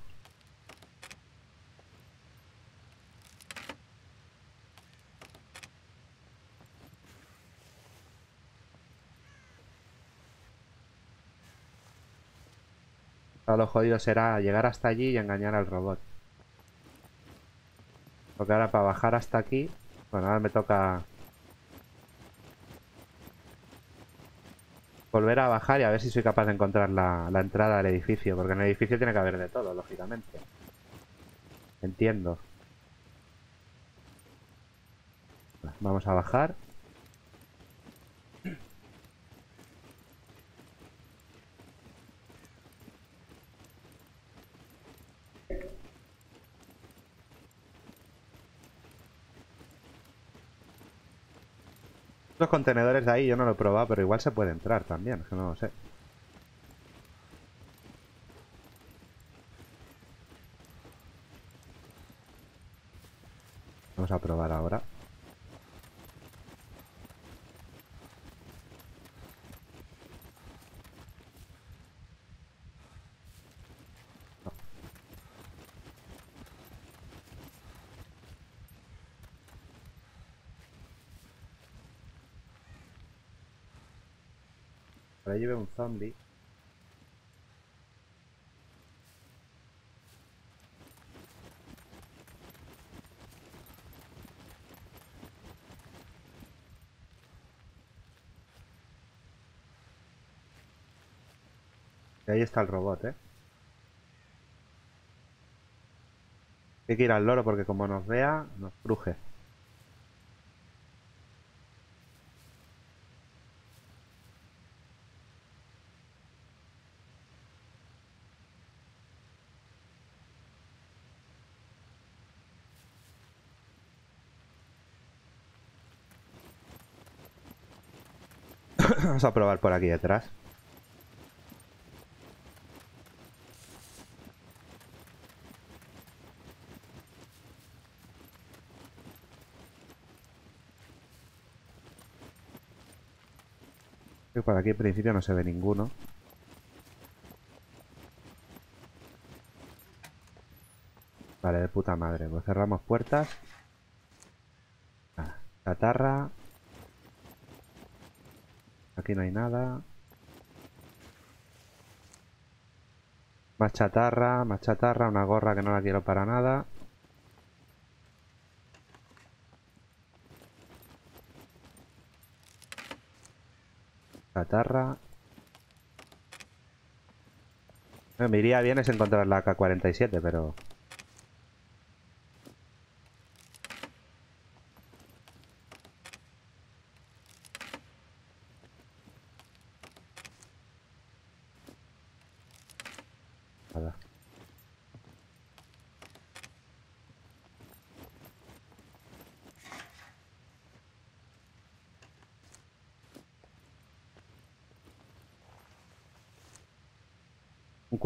lo jodido será llegar hasta allí y engañar al robot. Porque ahora para bajar hasta aquí... Bueno, ahora me toca... Volver a bajar y a ver si soy capaz de encontrar la, la entrada del edificio. Porque en el edificio tiene que haber de todo, lógicamente. Entiendo. Vamos a bajar. Los contenedores de ahí yo no lo he probado, pero igual se puede entrar también, es que no lo sé. Vamos a probar ahora. Veo un zombie. Y ahí está el robot, ¿eh? Hay que ir al loro porque como nos vea, nos cruje. Vamos a probar por aquí detrás. por aquí en principio no se ve ninguno. Vale, de puta madre. Pues cerramos puertas. Ah. Aquí no hay nada. Más chatarra, más chatarra, una gorra que no la quiero para nada. Chatarra. me iría bien es encontrar la AK-47, pero...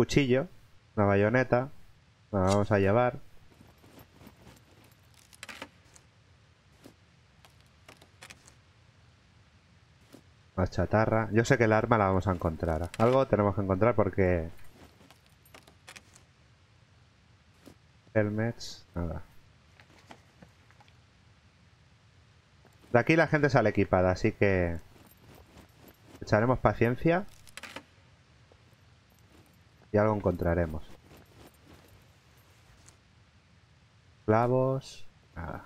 cuchillo, una bayoneta, la vamos a llevar. Más chatarra. Yo sé que el arma la vamos a encontrar. Algo tenemos que encontrar porque... Helmets, nada. De aquí la gente sale equipada, así que... Echaremos paciencia y algo encontraremos. Clavos. Nada.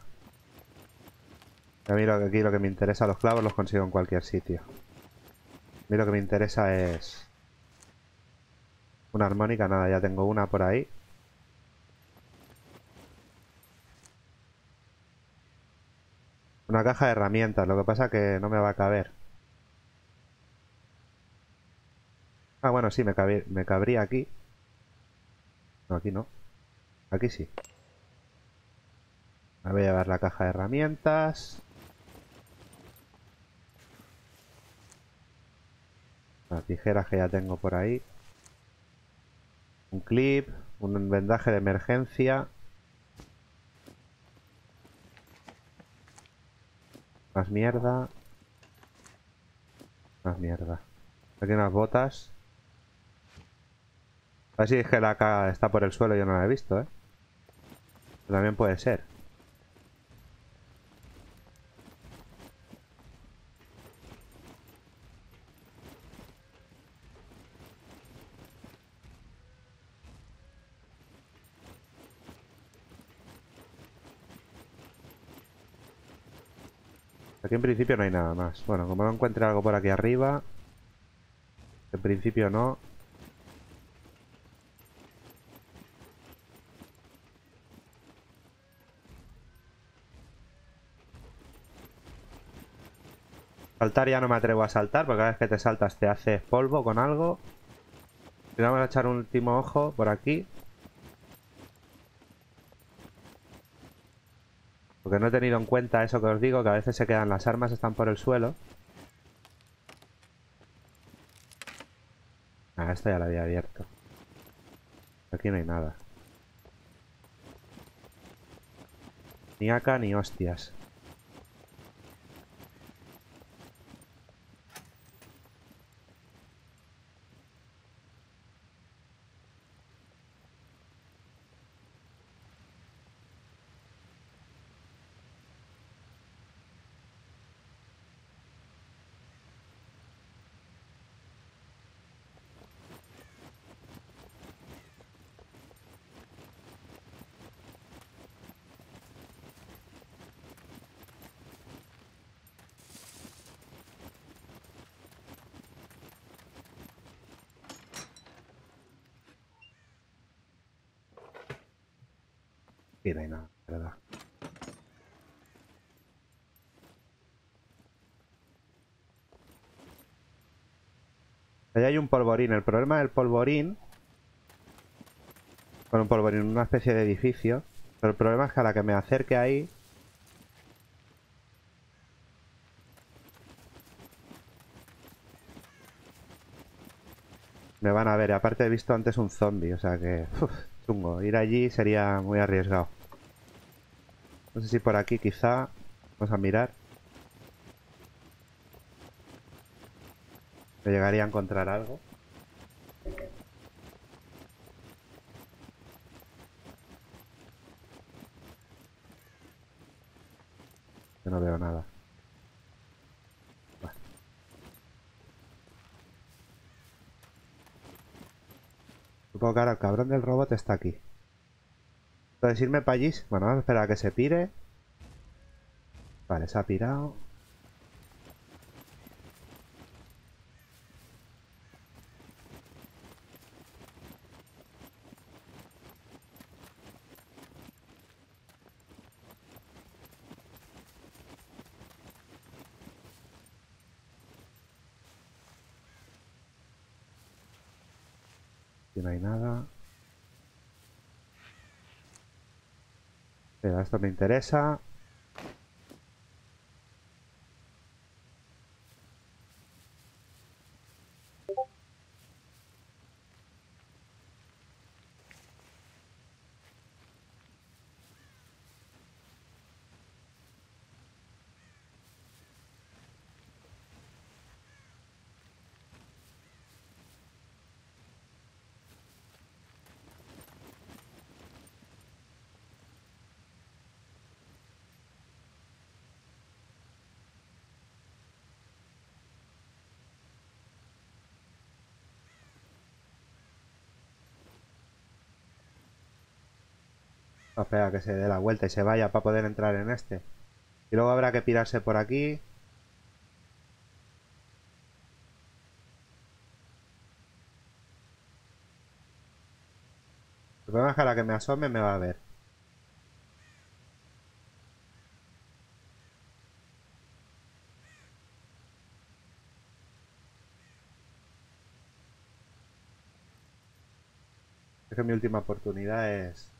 A mí lo, aquí lo que me interesa, los clavos los consigo en cualquier sitio. A mí lo que me interesa es... Una armónica, nada, ya tengo una por ahí. Una caja de herramientas, lo que pasa que no me va a caber. Ah, bueno, sí, me, me cabría aquí. No, aquí no. Aquí sí. Me voy a llevar la caja de herramientas. Las tijeras que ya tengo por ahí. Un clip, un vendaje de emergencia. Más mierda. Más mierda. Aquí unas botas. Ver si es que la K está por el suelo yo no la he visto, ¿eh? También puede ser. Aquí en principio no hay nada más. Bueno, como no encuentre algo por aquí arriba... En principio no. Saltar ya no me atrevo a saltar, porque cada vez que te saltas te haces polvo con algo. Y vamos a echar un último ojo por aquí. Porque no he tenido en cuenta eso que os digo, que a veces se quedan las armas, están por el suelo. Ah, esto ya lo había abierto. Aquí no hay nada. Ni acá ni hostias. Nada, ¿verdad? Ahí hay un polvorín. El problema del polvorín... Bueno, un polvorín, una especie de edificio. Pero el problema es que a la que me acerque ahí... Me van a ver. Aparte he visto antes un zombie, o sea que... Chungo. Ir allí sería muy arriesgado. No sé si por aquí quizá... Vamos a mirar. Me llegaría a encontrar algo. Yo no veo nada. Supongo que ahora el cabrón del robot está aquí. Entonces irme para allí. Bueno, vamos a esperar a que se pire. Vale, se ha pirado. No hay nada. Pero esto me interesa. Espera que se dé la vuelta y se vaya para poder entrar en este. Y luego habrá que pirarse por aquí. El problema es que a la que me asome me va a ver. Es que mi última oportunidad es...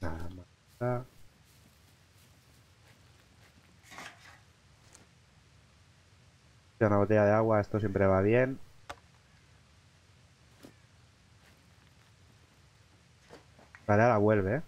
Nada más. Ah. Una botella de agua, esto siempre va bien. Vale, ahora vuelve, ¿eh?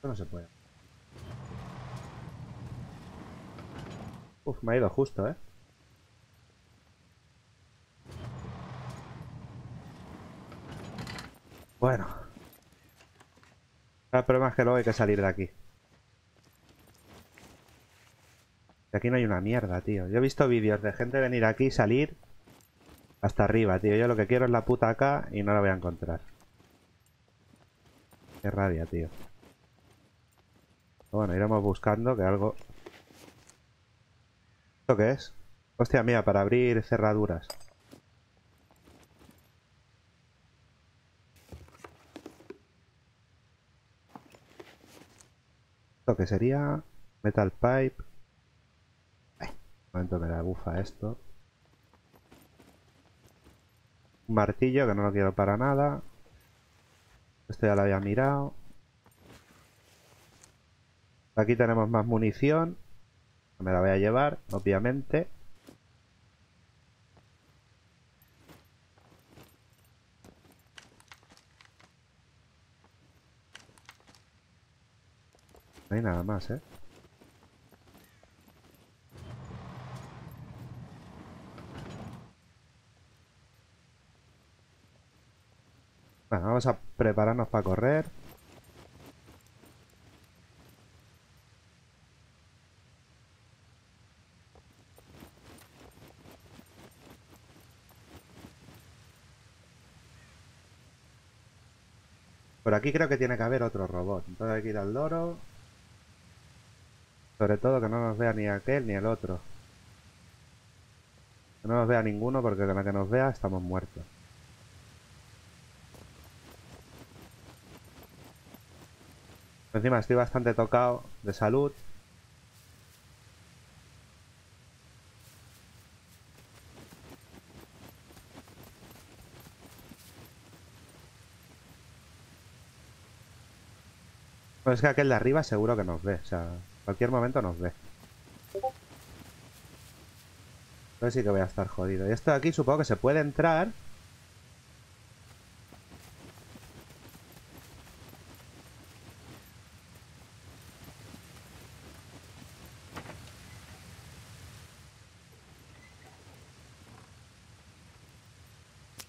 Esto no se puede. Uf, me ha ido justo, ¿eh? Bueno. El problema es que luego hay que salir de aquí. De aquí no hay una mierda, tío. Yo he visto vídeos de gente venir aquí y salir hasta arriba, tío. Yo lo que quiero es la puta acá y no la voy a encontrar. Qué rabia, tío. Bueno, iremos buscando que algo... ¿Esto qué es? Hostia mía, para abrir cerraduras. ¿Esto qué sería? Metal pipe. Un momento me la bufa esto. Un martillo que no lo quiero para nada. Esto ya lo había mirado. Aquí tenemos más munición. Me la voy a llevar, obviamente. No hay nada más, ¿eh? Bueno, vamos a prepararnos para correr. Por aquí creo que tiene que haber otro robot. Entonces hay que ir al loro. Sobre todo que no nos vea ni aquel ni el otro. Que no nos vea ninguno porque con la que nos vea estamos muertos. Encima estoy bastante tocado de salud. Pues es que aquel de arriba seguro que nos ve. O sea, cualquier momento nos ve. Entonces sí que voy a estar jodido. Y esto de aquí supongo que se puede entrar.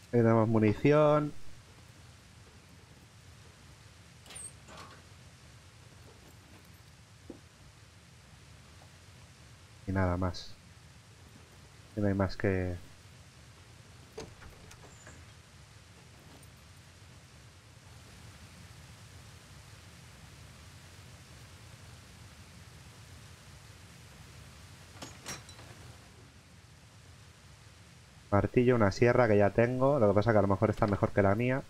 Tenemos munición. Y nada no hay más que... Martillo, una sierra que ya tengo. Lo que pasa que a lo mejor está mejor que la mía.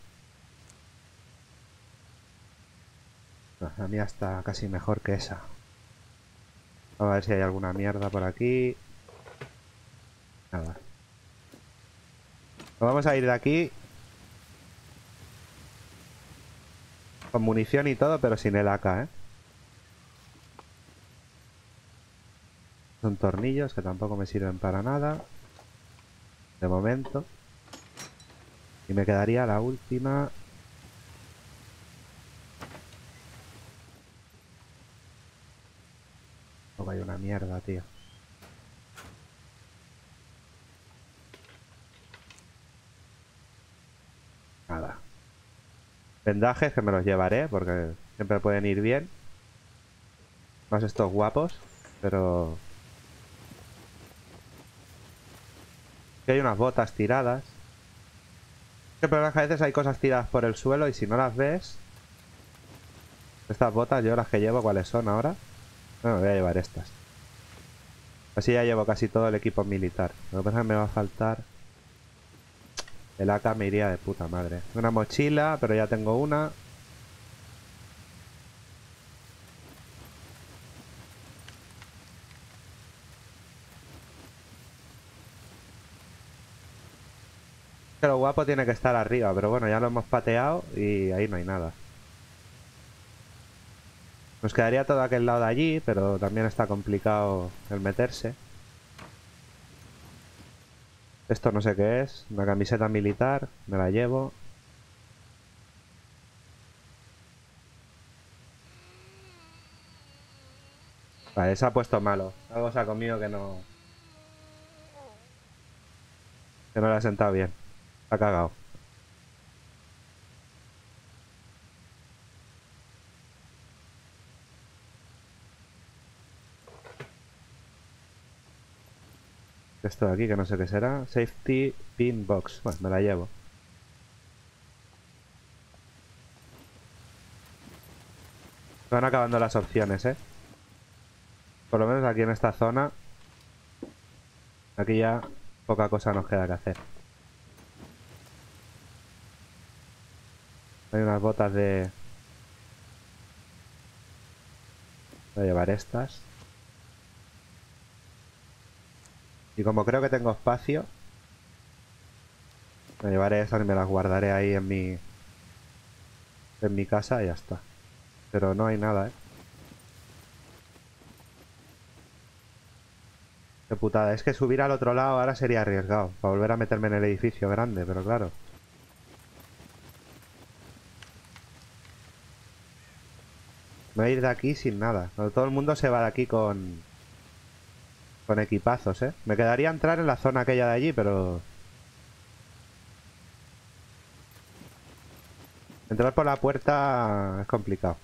La mía está casi mejor que esa. A ver si hay alguna mierda por aquí. Nada. Vamos a ir de aquí. Con munición y todo, pero sin el AK, ¿eh? Son tornillos que tampoco me sirven para nada. De momento. Y me quedaría la última. Oh, vaya una mierda, tío. Nada. Vendajes que me los llevaré porque siempre pueden ir bien. Más estos guapos, pero hay unas botas tiradas. El problema es que a veces hay cosas tiradas por el suelo y si no las ves... Estas botas, yo las que llevo, ¿cuáles son ahora? Bueno, voy a llevar estas. Así ya llevo casi todo el equipo militar. Lo que pasa es que me va a faltar... El AK me iría de puta madre. Una mochila, pero ya tengo una. lo guapo tiene que estar arriba, pero bueno, ya lo hemos pateado y ahí no hay nada. Nos quedaría todo aquel lado de allí, pero también está complicado el meterse. Esto no sé qué es, una camiseta militar, me la llevo. Vale, se ha puesto malo. Algo se ha comido que no... Que no le ha sentado bien. Ha cagado. Esto de aquí, que no sé qué será. Safety Pin Box. Bueno, me la llevo. van acabando las opciones, ¿eh? Por lo menos aquí en esta zona. Aquí ya poca cosa nos queda que hacer. Hay unas botas de... Voy a llevar estas. Y como creo que tengo espacio, me llevaré estas y me las guardaré ahí en mi... En mi casa y ya está. Pero no hay nada, ¿eh? Qué putada. Es que subir al otro lado ahora sería arriesgado. Para volver a meterme en el edificio grande, pero claro. Me voy a ir de aquí sin nada. Todo el mundo se va de aquí con... Con equipazos, ¿eh? Me quedaría entrar en la zona aquella de allí, pero... Entrar por la puerta es complicado.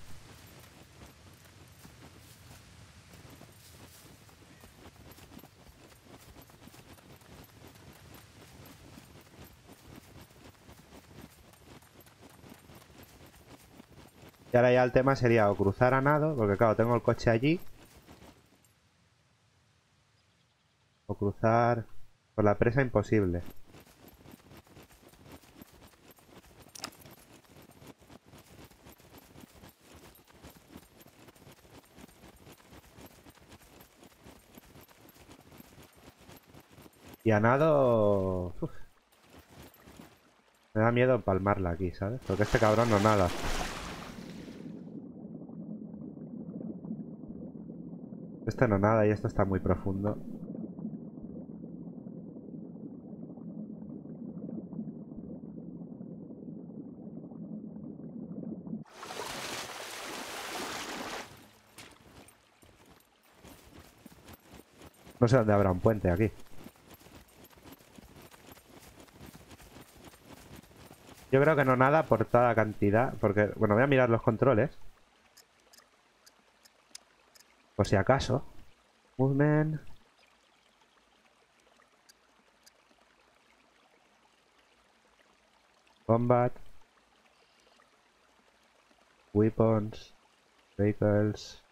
Y ahora ya el tema sería o cruzar a nado, porque claro, tengo el coche allí. O cruzar por la presa imposible. Y a nado... Me da miedo empalmarla aquí, ¿sabes? Porque este cabrón no nada. Este no nada y esto está muy profundo. No sé dónde habrá un puente aquí. Yo creo que no nada por toda cantidad, porque, bueno, voy a mirar los controles. Por si acaso. Movement. Combat. Weapons. Vehicles.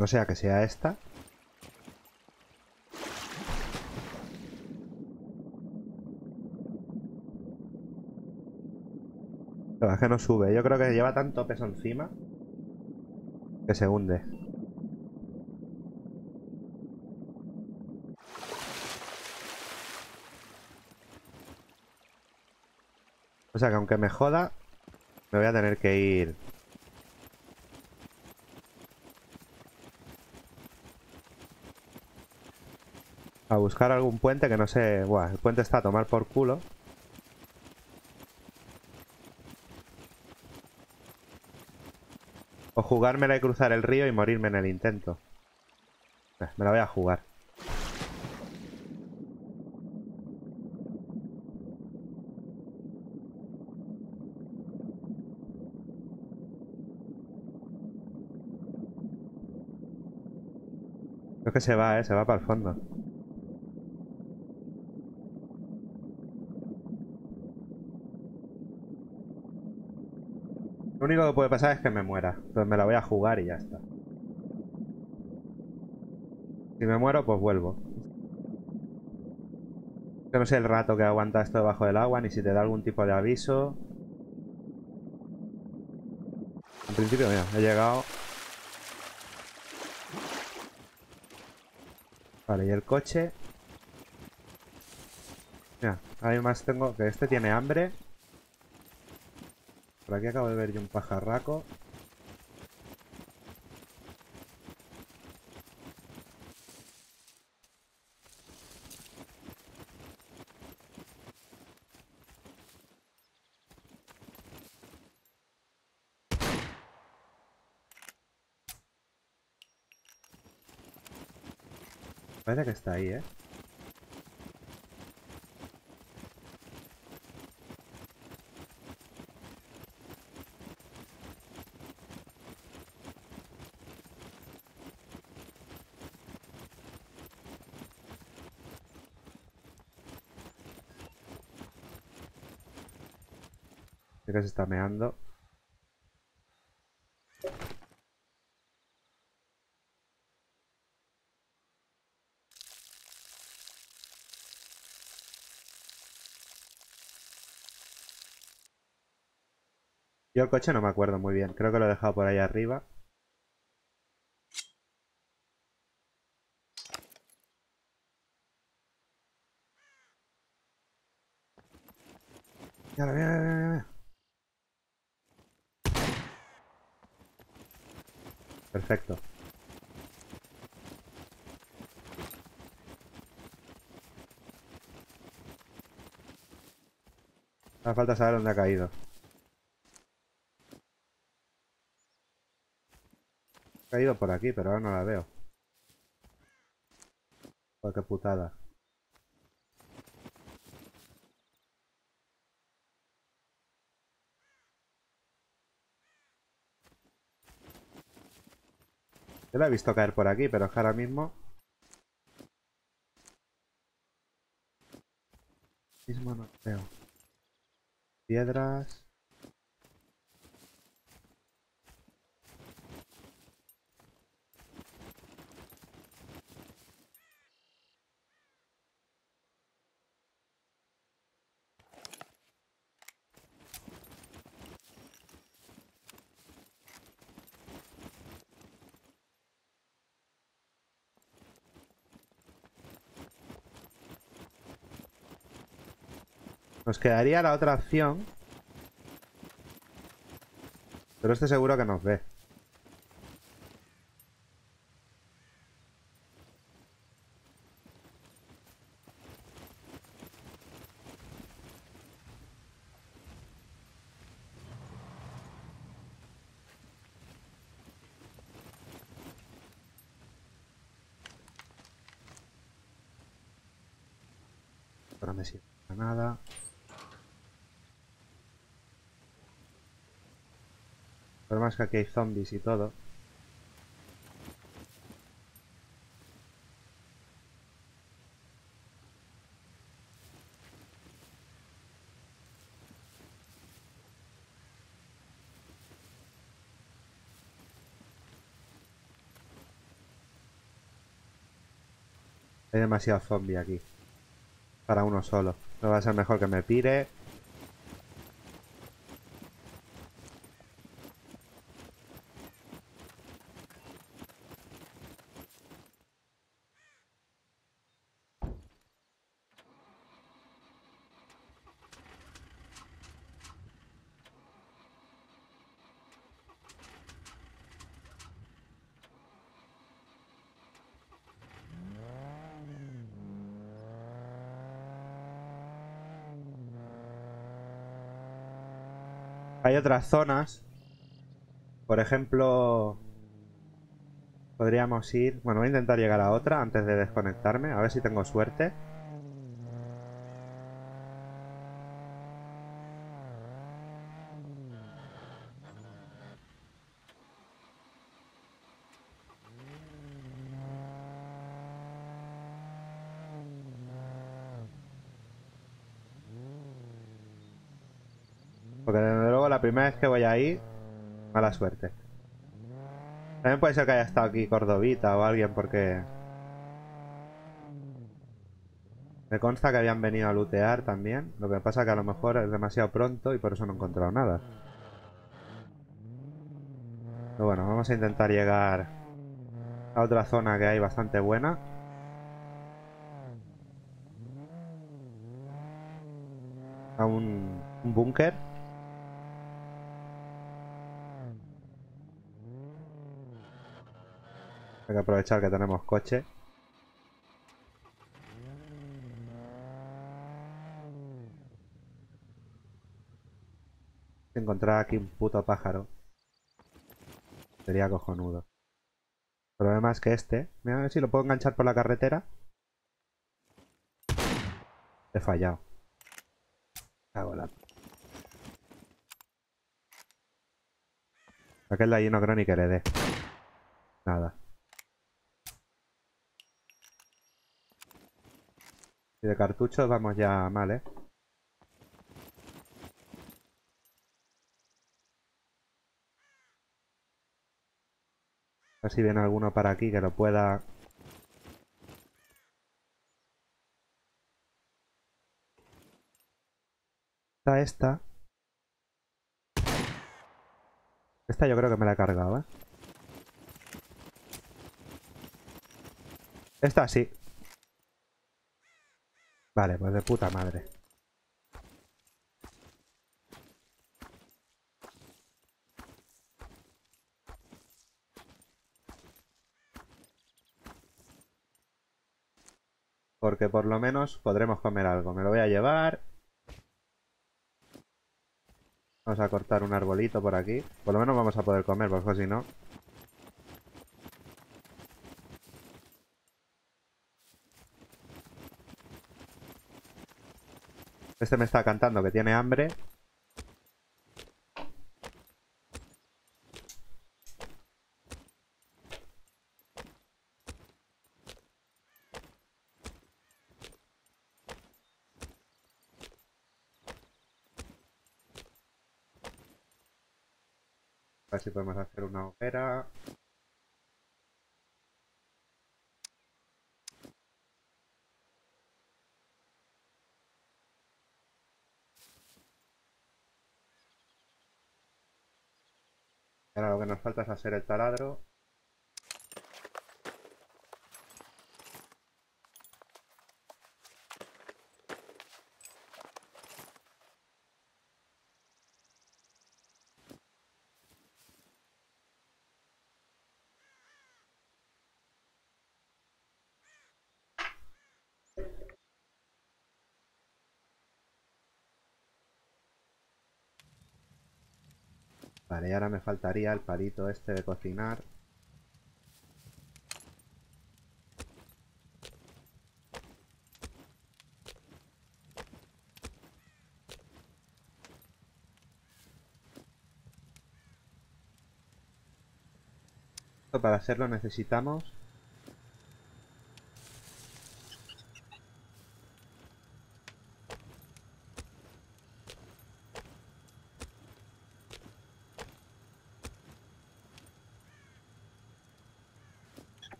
No sea que sea esta. Pero es que no sube. Yo creo que lleva tanto peso encima que se hunde. O sea que aunque me joda, me voy a tener que ir buscar algún puente que no sé... Buah, el puente está a tomar por culo. O jugármela y cruzar el río y morirme en el intento. Eh, me la voy a jugar. Creo que se va, ¿eh? Se va para el fondo. Único que puede pasar es que me muera. Entonces me la voy a jugar y ya está. Si me muero, pues vuelvo. Que no sé el rato que aguanta esto debajo del agua, ni si te da algún tipo de aviso. En principio, mira, he llegado. Vale, y el coche. Mira, además tengo que este tiene hambre. Por aquí acabo de ver yo un pajarraco. Parece que está ahí, ¿eh? Se está meando. Yo el coche no me acuerdo muy bien. Creo que lo he dejado por ahí arriba. Ya lo veo, Perfecto. Hace falta saber dónde ha caído. Ha caído por aquí, pero ahora no la veo. Joder, qué putada. Yo he visto caer por aquí, pero es que ahora mismo... Mismo no veo. Piedras... Nos quedaría la otra opción. Pero este seguro que nos ve. que aquí hay zombies y todo. Hay demasiado zombie aquí. Para uno solo. No va a ser mejor que me pire otras zonas. Por ejemplo... Podríamos ir... Bueno, voy a intentar llegar a otra antes de desconectarme. A ver si tengo suerte. Porque desde luego la primera que voy ahí, mala suerte. También puede ser que haya estado aquí Cordovita o alguien porque... Me consta que habían venido a lootear también. Lo que pasa que a lo mejor es demasiado pronto y por eso no he encontrado nada. Pero bueno, vamos a intentar llegar a otra zona que hay bastante buena. A un búnker. Hay que aprovechar que tenemos coche. Encontrar aquí un puto pájaro. Sería cojonudo. El problema es que este... Mira a ver si lo puedo enganchar por la carretera. He fallado. Cago la... Aquel de allí no creo ni que le dé. Nada. Y de cartuchos vamos ya mal, ¿eh? A ver si viene alguno para aquí que lo pueda... Está esta. Esta yo creo que me la he cargado, ¿eh? Esta sí. Vale, pues de puta madre. Porque por lo menos podremos comer algo. Me lo voy a llevar. Vamos a cortar un arbolito por aquí. Por lo menos vamos a poder comer, porque si no... Este me está cantando que tiene hambre. A ver si podemos hacer una hoguera. Falta es hacer el taladro. Vale, y ahora me faltaría el palito este de cocinar. Para hacerlo necesitamos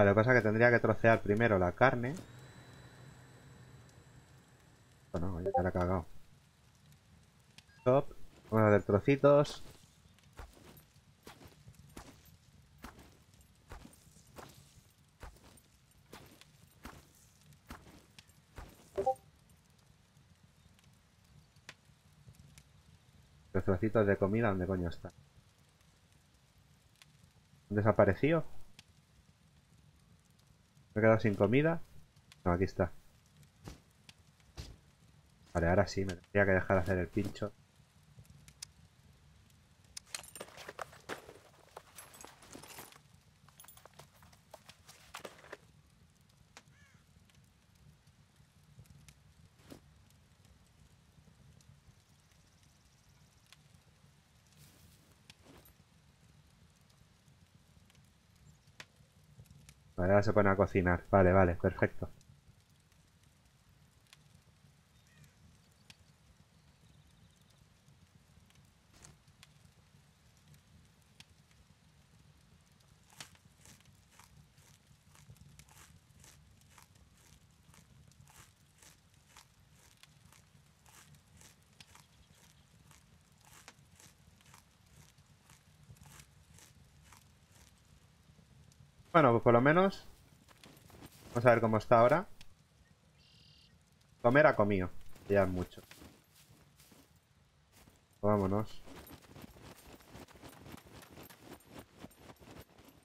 Vale, lo que pasa es que tendría que trocear primero la carne. Bueno, ya la he cagado. Stop. Vamos a hacer trocitos. Los trocitos de comida, ¿dónde coño están? ¿Han desaparecido? ¿Me he quedado sin comida? No, aquí está. Vale, ahora sí, me tendría que dejar hacer el pincho. Se pone a cocinar. Vale, vale, perfecto. Bueno, pues por lo menos... Vamos a ver cómo está ahora. Comer ha comido. Ya es mucho. Vámonos.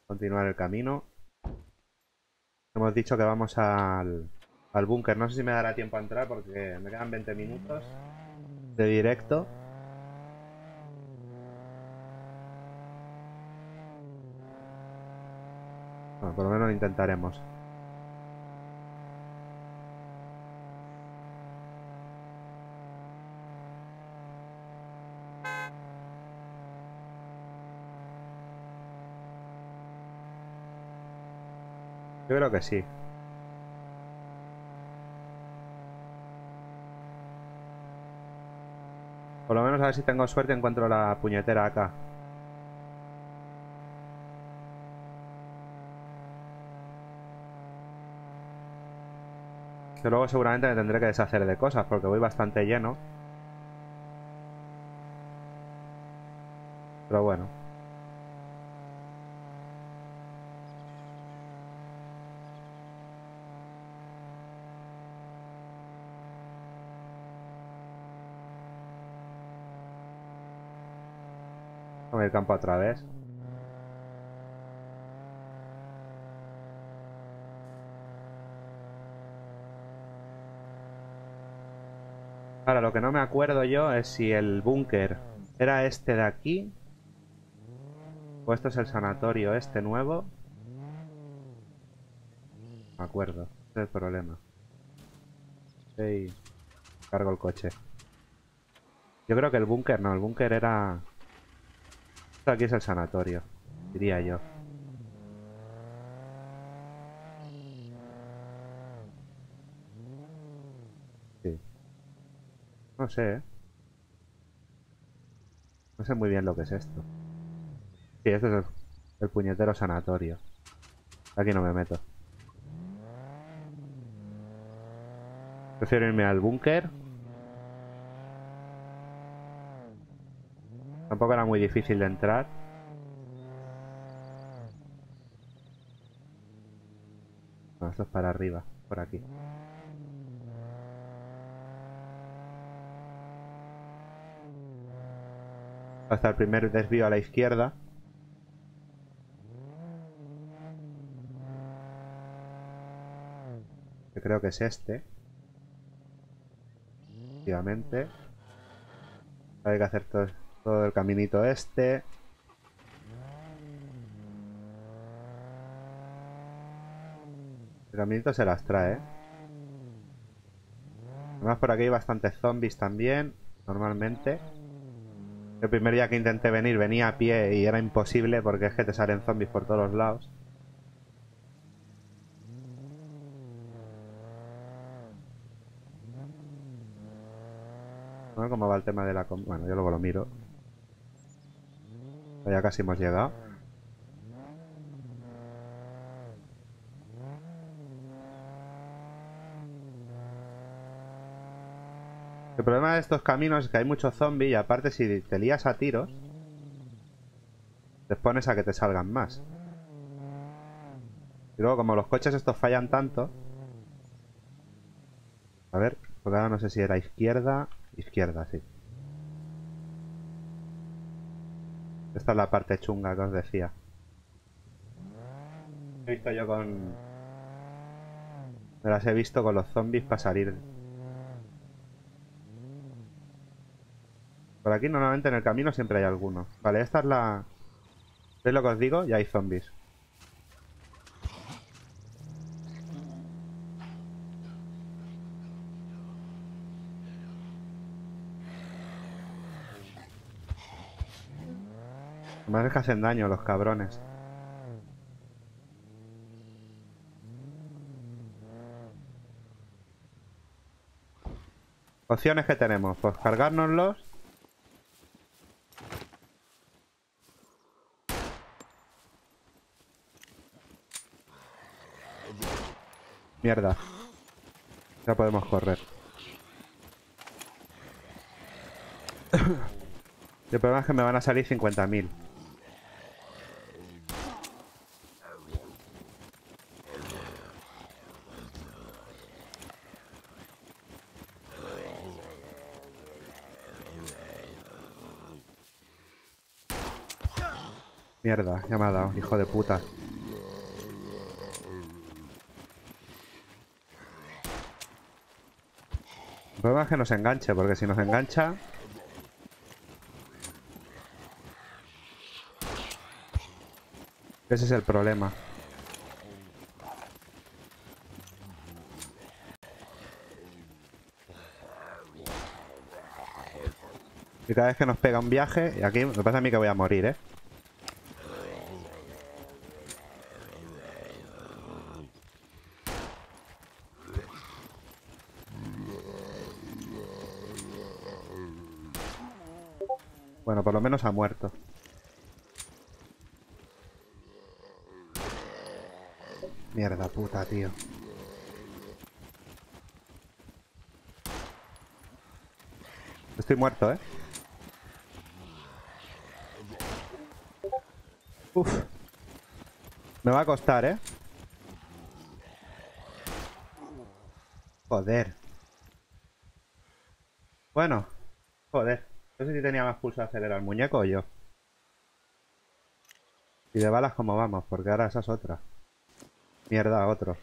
Continuar el camino. Hemos dicho que vamos al, al búnker. No sé si me dará tiempo a entrar porque me quedan 20 minutos de directo. Por lo menos lo intentaremos. Yo creo que sí. Por lo menos a ver si tengo suerte encuentro la puñetera acá. Luego seguramente me tendré que deshacer de cosas porque voy bastante lleno. Pero bueno. A ir campo otra vez. Ahora, lo que no me acuerdo yo es si el búnker era este de aquí. O esto es el sanatorio este nuevo. Me acuerdo. Ese es el problema. Sí. Cargo el coche. Yo creo que el búnker no, el búnker era... Esto aquí es el sanatorio, diría yo. Sé, ¿eh? No sé muy bien lo que es esto. Sí, este es el, el puñetero sanatorio. Aquí no me meto. Prefiero irme al búnker. Tampoco era muy difícil de entrar. No, esto es para arriba, por aquí. Hasta el primer desvío a la izquierda. Que creo que es este. Efectivamente. Hay que hacer todo, todo el caminito este. El caminito se las trae. Además por aquí hay bastantes zombies también, normalmente. El primer día que intenté venir venía a pie y era imposible porque es que te salen zombies por todos lados. Ver cómo va el tema de la... Bueno, yo luego lo miro. Ya casi hemos llegado. El problema de estos caminos es que hay muchos zombies y aparte si te lías a tiros, te pones a que te salgan más. Y luego como los coches estos fallan tanto... A ver, porque ahora no sé si era izquierda... Izquierda, sí. Esta es la parte chunga que os decía. He visto yo con... Me las he visto con los zombies para salir. Por aquí normalmente en el camino siempre hay algunos. Vale, esta es la... ¿Veis lo que os digo? Ya hay zombies. Más es que hacen daño los cabrones. Opciones que tenemos, pues cargárnoslos. Mierda. Ya podemos correr. El problema es que me van a salir 50.000. Mierda, ya me ha dado, hijo de puta. Problema es que nos enganche, porque si nos engancha... Ese es el problema. Y cada vez que nos pega un viaje, y aquí me pasa a mí que voy a morir, ¿eh? Lo menos ha muerto. Mierda puta, tío. Estoy muerto, ¿eh? Uf. Me va a costar, ¿eh? Joder. Bueno. Joder. No sé si tenía más pulso acelerar el muñeco o yo. Y de balas como vamos, porque ahora esa es otra. Mierda, otro.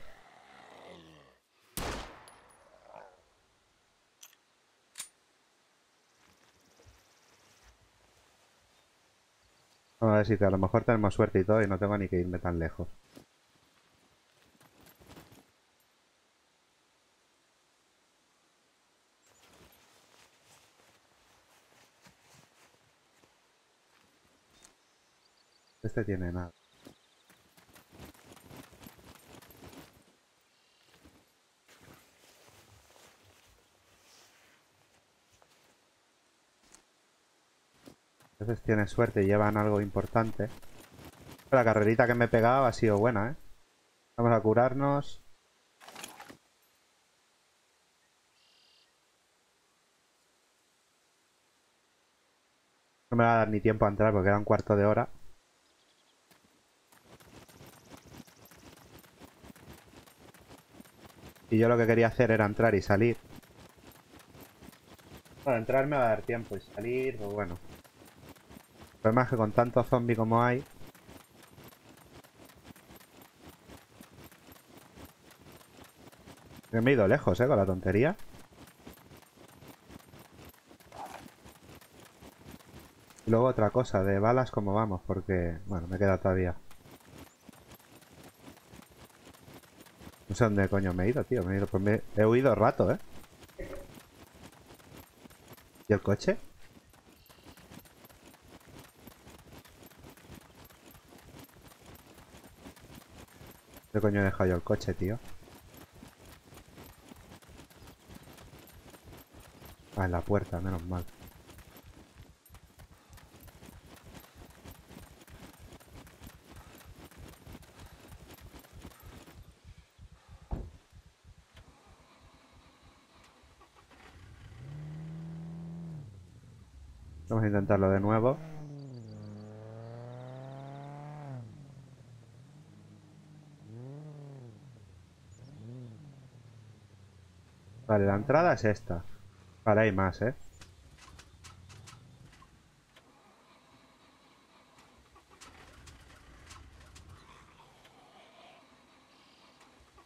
Vamos a ver si a lo mejor tenemos suerte y todo y no tengo ni que irme tan lejos. Este tiene nada. Entonces tiene suerte y llevan algo importante. La carrerita que me he pegado ha sido buena, ¿eh? Vamos a curarnos. No me va a dar ni tiempo a entrar porque queda un cuarto de hora. Y yo lo que quería hacer era entrar y salir. Bueno, entrar me va a dar tiempo y salir, pues bueno. El problema es que con tanto zombie como hay... Me he ido lejos, eh, con la tontería. Y luego otra cosa, de balas como vamos, porque... Bueno, me queda todavía. No sé dónde coño me he ido, tío. Me he ido, pues me he huido rato, ¿eh? ¿Y el coche? ¿Qué coño he dejado yo el coche, tío? Ah, en la puerta, menos mal. Vamos a intentarlo de nuevo. Vale, la entrada es esta. Vale, hay más, ¿eh?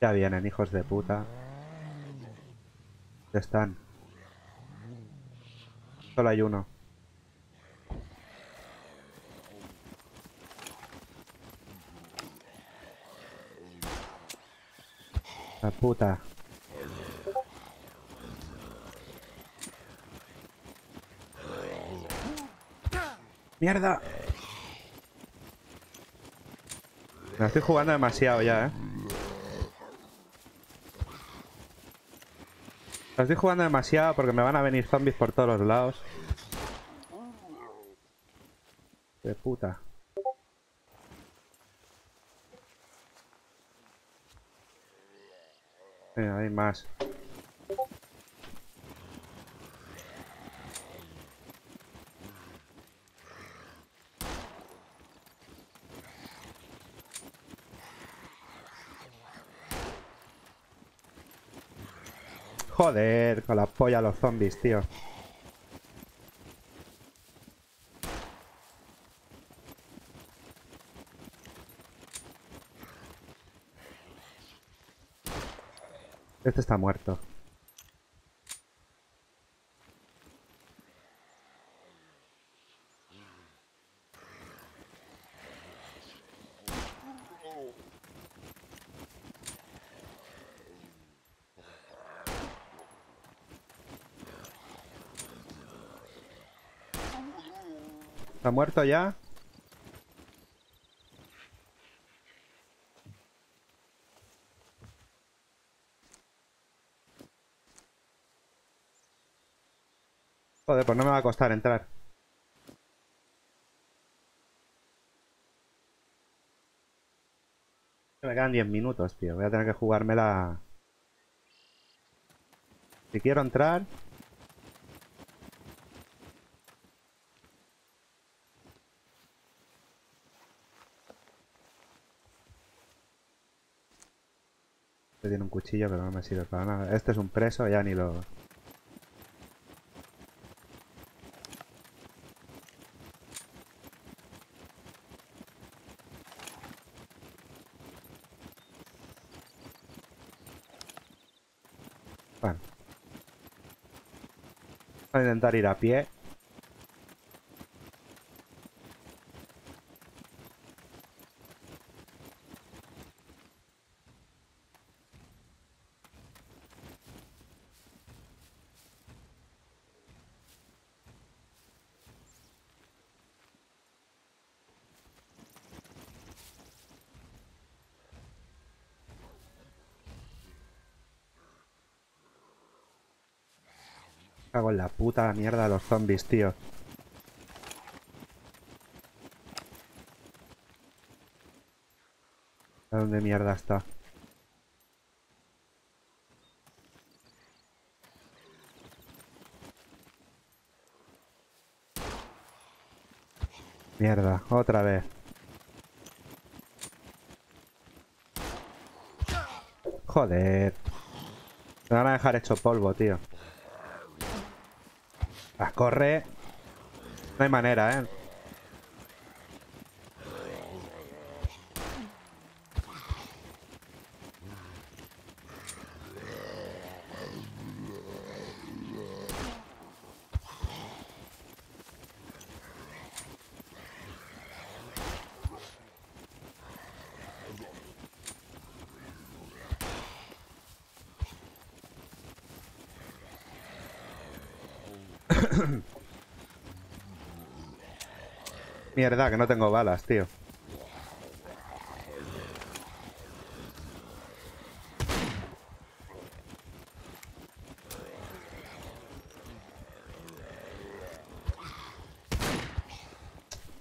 Ya vienen, hijos de puta. ¿Dónde están? Solo hay uno. Puta. ¡Mierda! Me estoy jugando demasiado ya, ¿eh? La estoy jugando demasiado porque me van a venir zombies por todos los lados. De puta. Mira, hay más. Joder, con la polla los zombies, tío. Está muerto. ¿Está muerto ya? Joder, pues no me va a costar entrar. Me quedan 10 minutos, tío. Voy a tener que jugármela... Si quiero entrar... Este tiene un cuchillo, pero no me sirve para nada. Este es un preso, ya ni lo... Bueno. Voy a intentar ir a pie. Cago en la puta mierda de los zombies, tío. ¿A dónde mierda está? Mierda, otra vez. Joder. Me van a dejar hecho polvo, tío. Corre. No hay manera, ¿eh? Mierda, que no tengo balas, tío.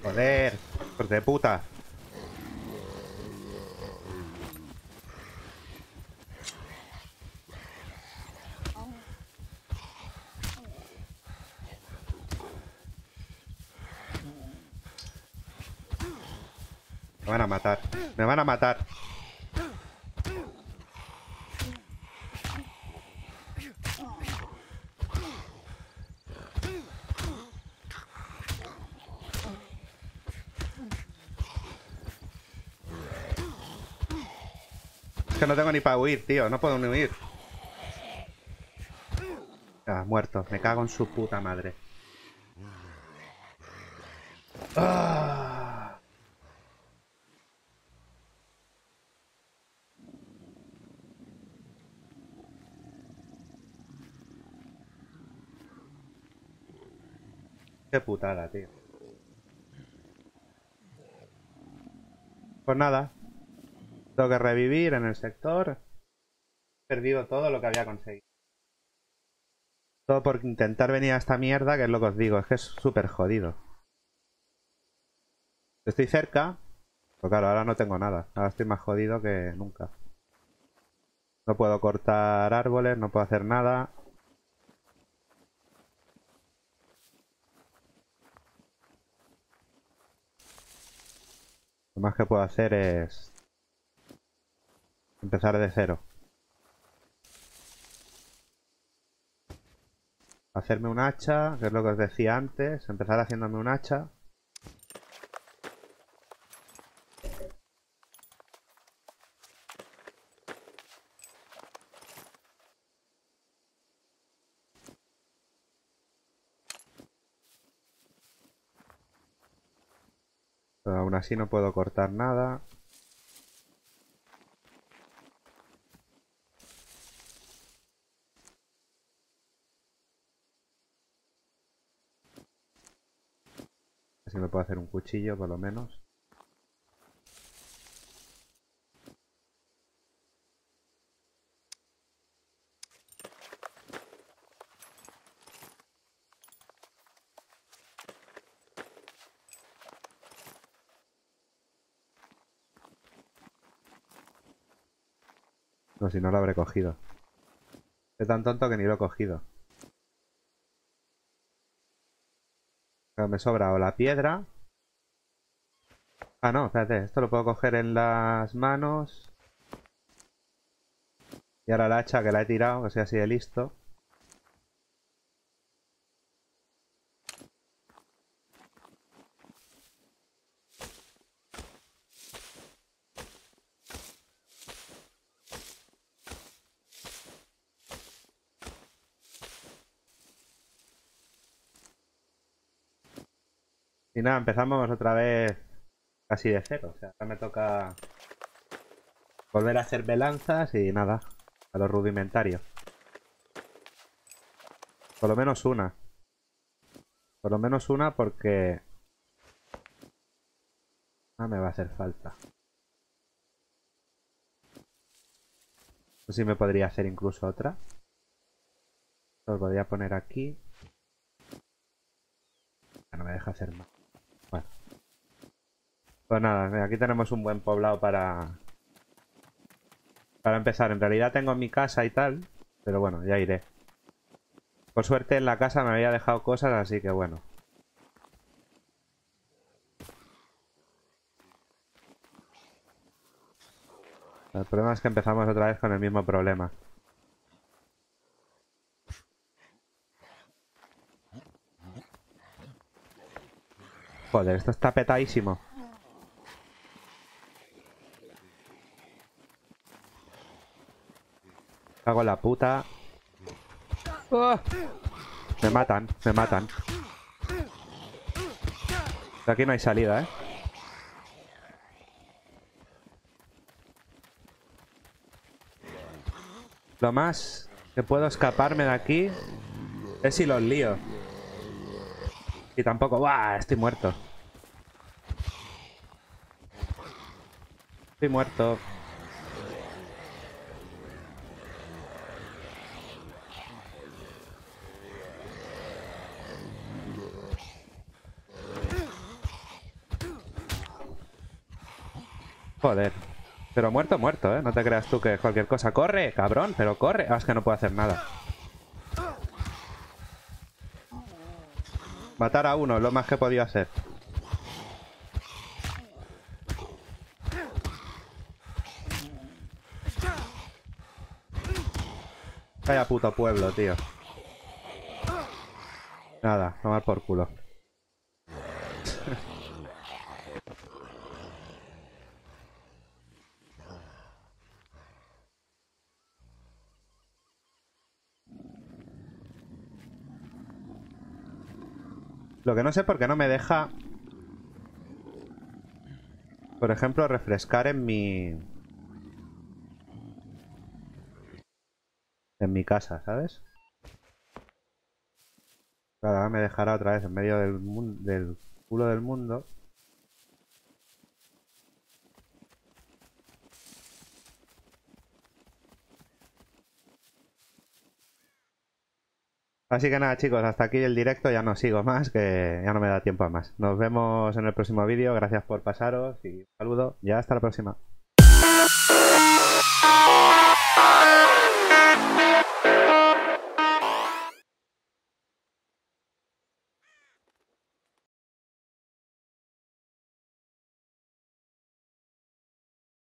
Joder, hijos de puta. Me van a matar. Me van a matar. Es que no tengo ni para huir, tío. No puedo ni huir. Ah, muerto. Me cago en su puta madre. Ah. Qué putada, tío. Pues nada. Tengo que revivir en el sector. He perdido todo lo que había conseguido. Todo por intentar venir a esta mierda, que es lo que os digo. Es que es súper jodido. Estoy cerca. Pero claro, ahora no tengo nada. Ahora estoy más jodido que nunca. No puedo cortar árboles, no puedo hacer nada. Lo más que puedo hacer es empezar de cero. Hacerme un hacha, que es lo que os decía antes. Empezar haciéndome un hacha. Pero aún así no puedo cortar nada. Así me puedo hacer un cuchillo por lo menos. No, si no lo habré cogido. Es tan tonto que ni lo he cogido. Me sobra o la piedra. Ah, no, espérate. Esto lo puedo coger en las manos. Y ahora la hacha que la he tirado, que sea así de listo. Nada, empezamos otra vez casi de cero. O sea, ahora me toca volver a hacer velanzas y nada, a lo rudimentario. Por lo menos una. Por lo menos una porque... No me va a hacer falta. No sé si me podría hacer incluso otra. Lo podría poner aquí. Ya no me deja hacer más. Pues nada, aquí tenemos un buen poblado para... Para empezar. En realidad tengo mi casa y tal. Pero bueno, ya iré. Por suerte en la casa me había dejado cosas, así que bueno. El problema es que empezamos otra vez con el mismo problema. Joder, esto está petadísimo. Hago la puta. ¡Oh! Me matan, me matan. De aquí no hay salida, ¿eh? Lo más que puedo escaparme de aquí es si los lío. Y tampoco... ¡Buah! Estoy muerto. Estoy muerto. Joder. Pero muerto, muerto, ¿eh? No te creas tú que cualquier cosa. ¡Corre, cabrón! Pero corre. Ah, es que no puedo hacer nada. Matar a uno, lo más que he podido hacer. Vaya puto pueblo, tío. Nada, tomar por culo. Lo que no sé por qué no me deja... Por ejemplo, refrescar en mi... En mi casa, ¿sabes? Claro, ahora me dejará otra vez en medio del, del culo del mundo. Así que nada chicos, hasta aquí el directo, ya no sigo más, que ya no me da tiempo a más. Nos vemos en el próximo vídeo, gracias por pasaros y un saludo, ya hasta la próxima.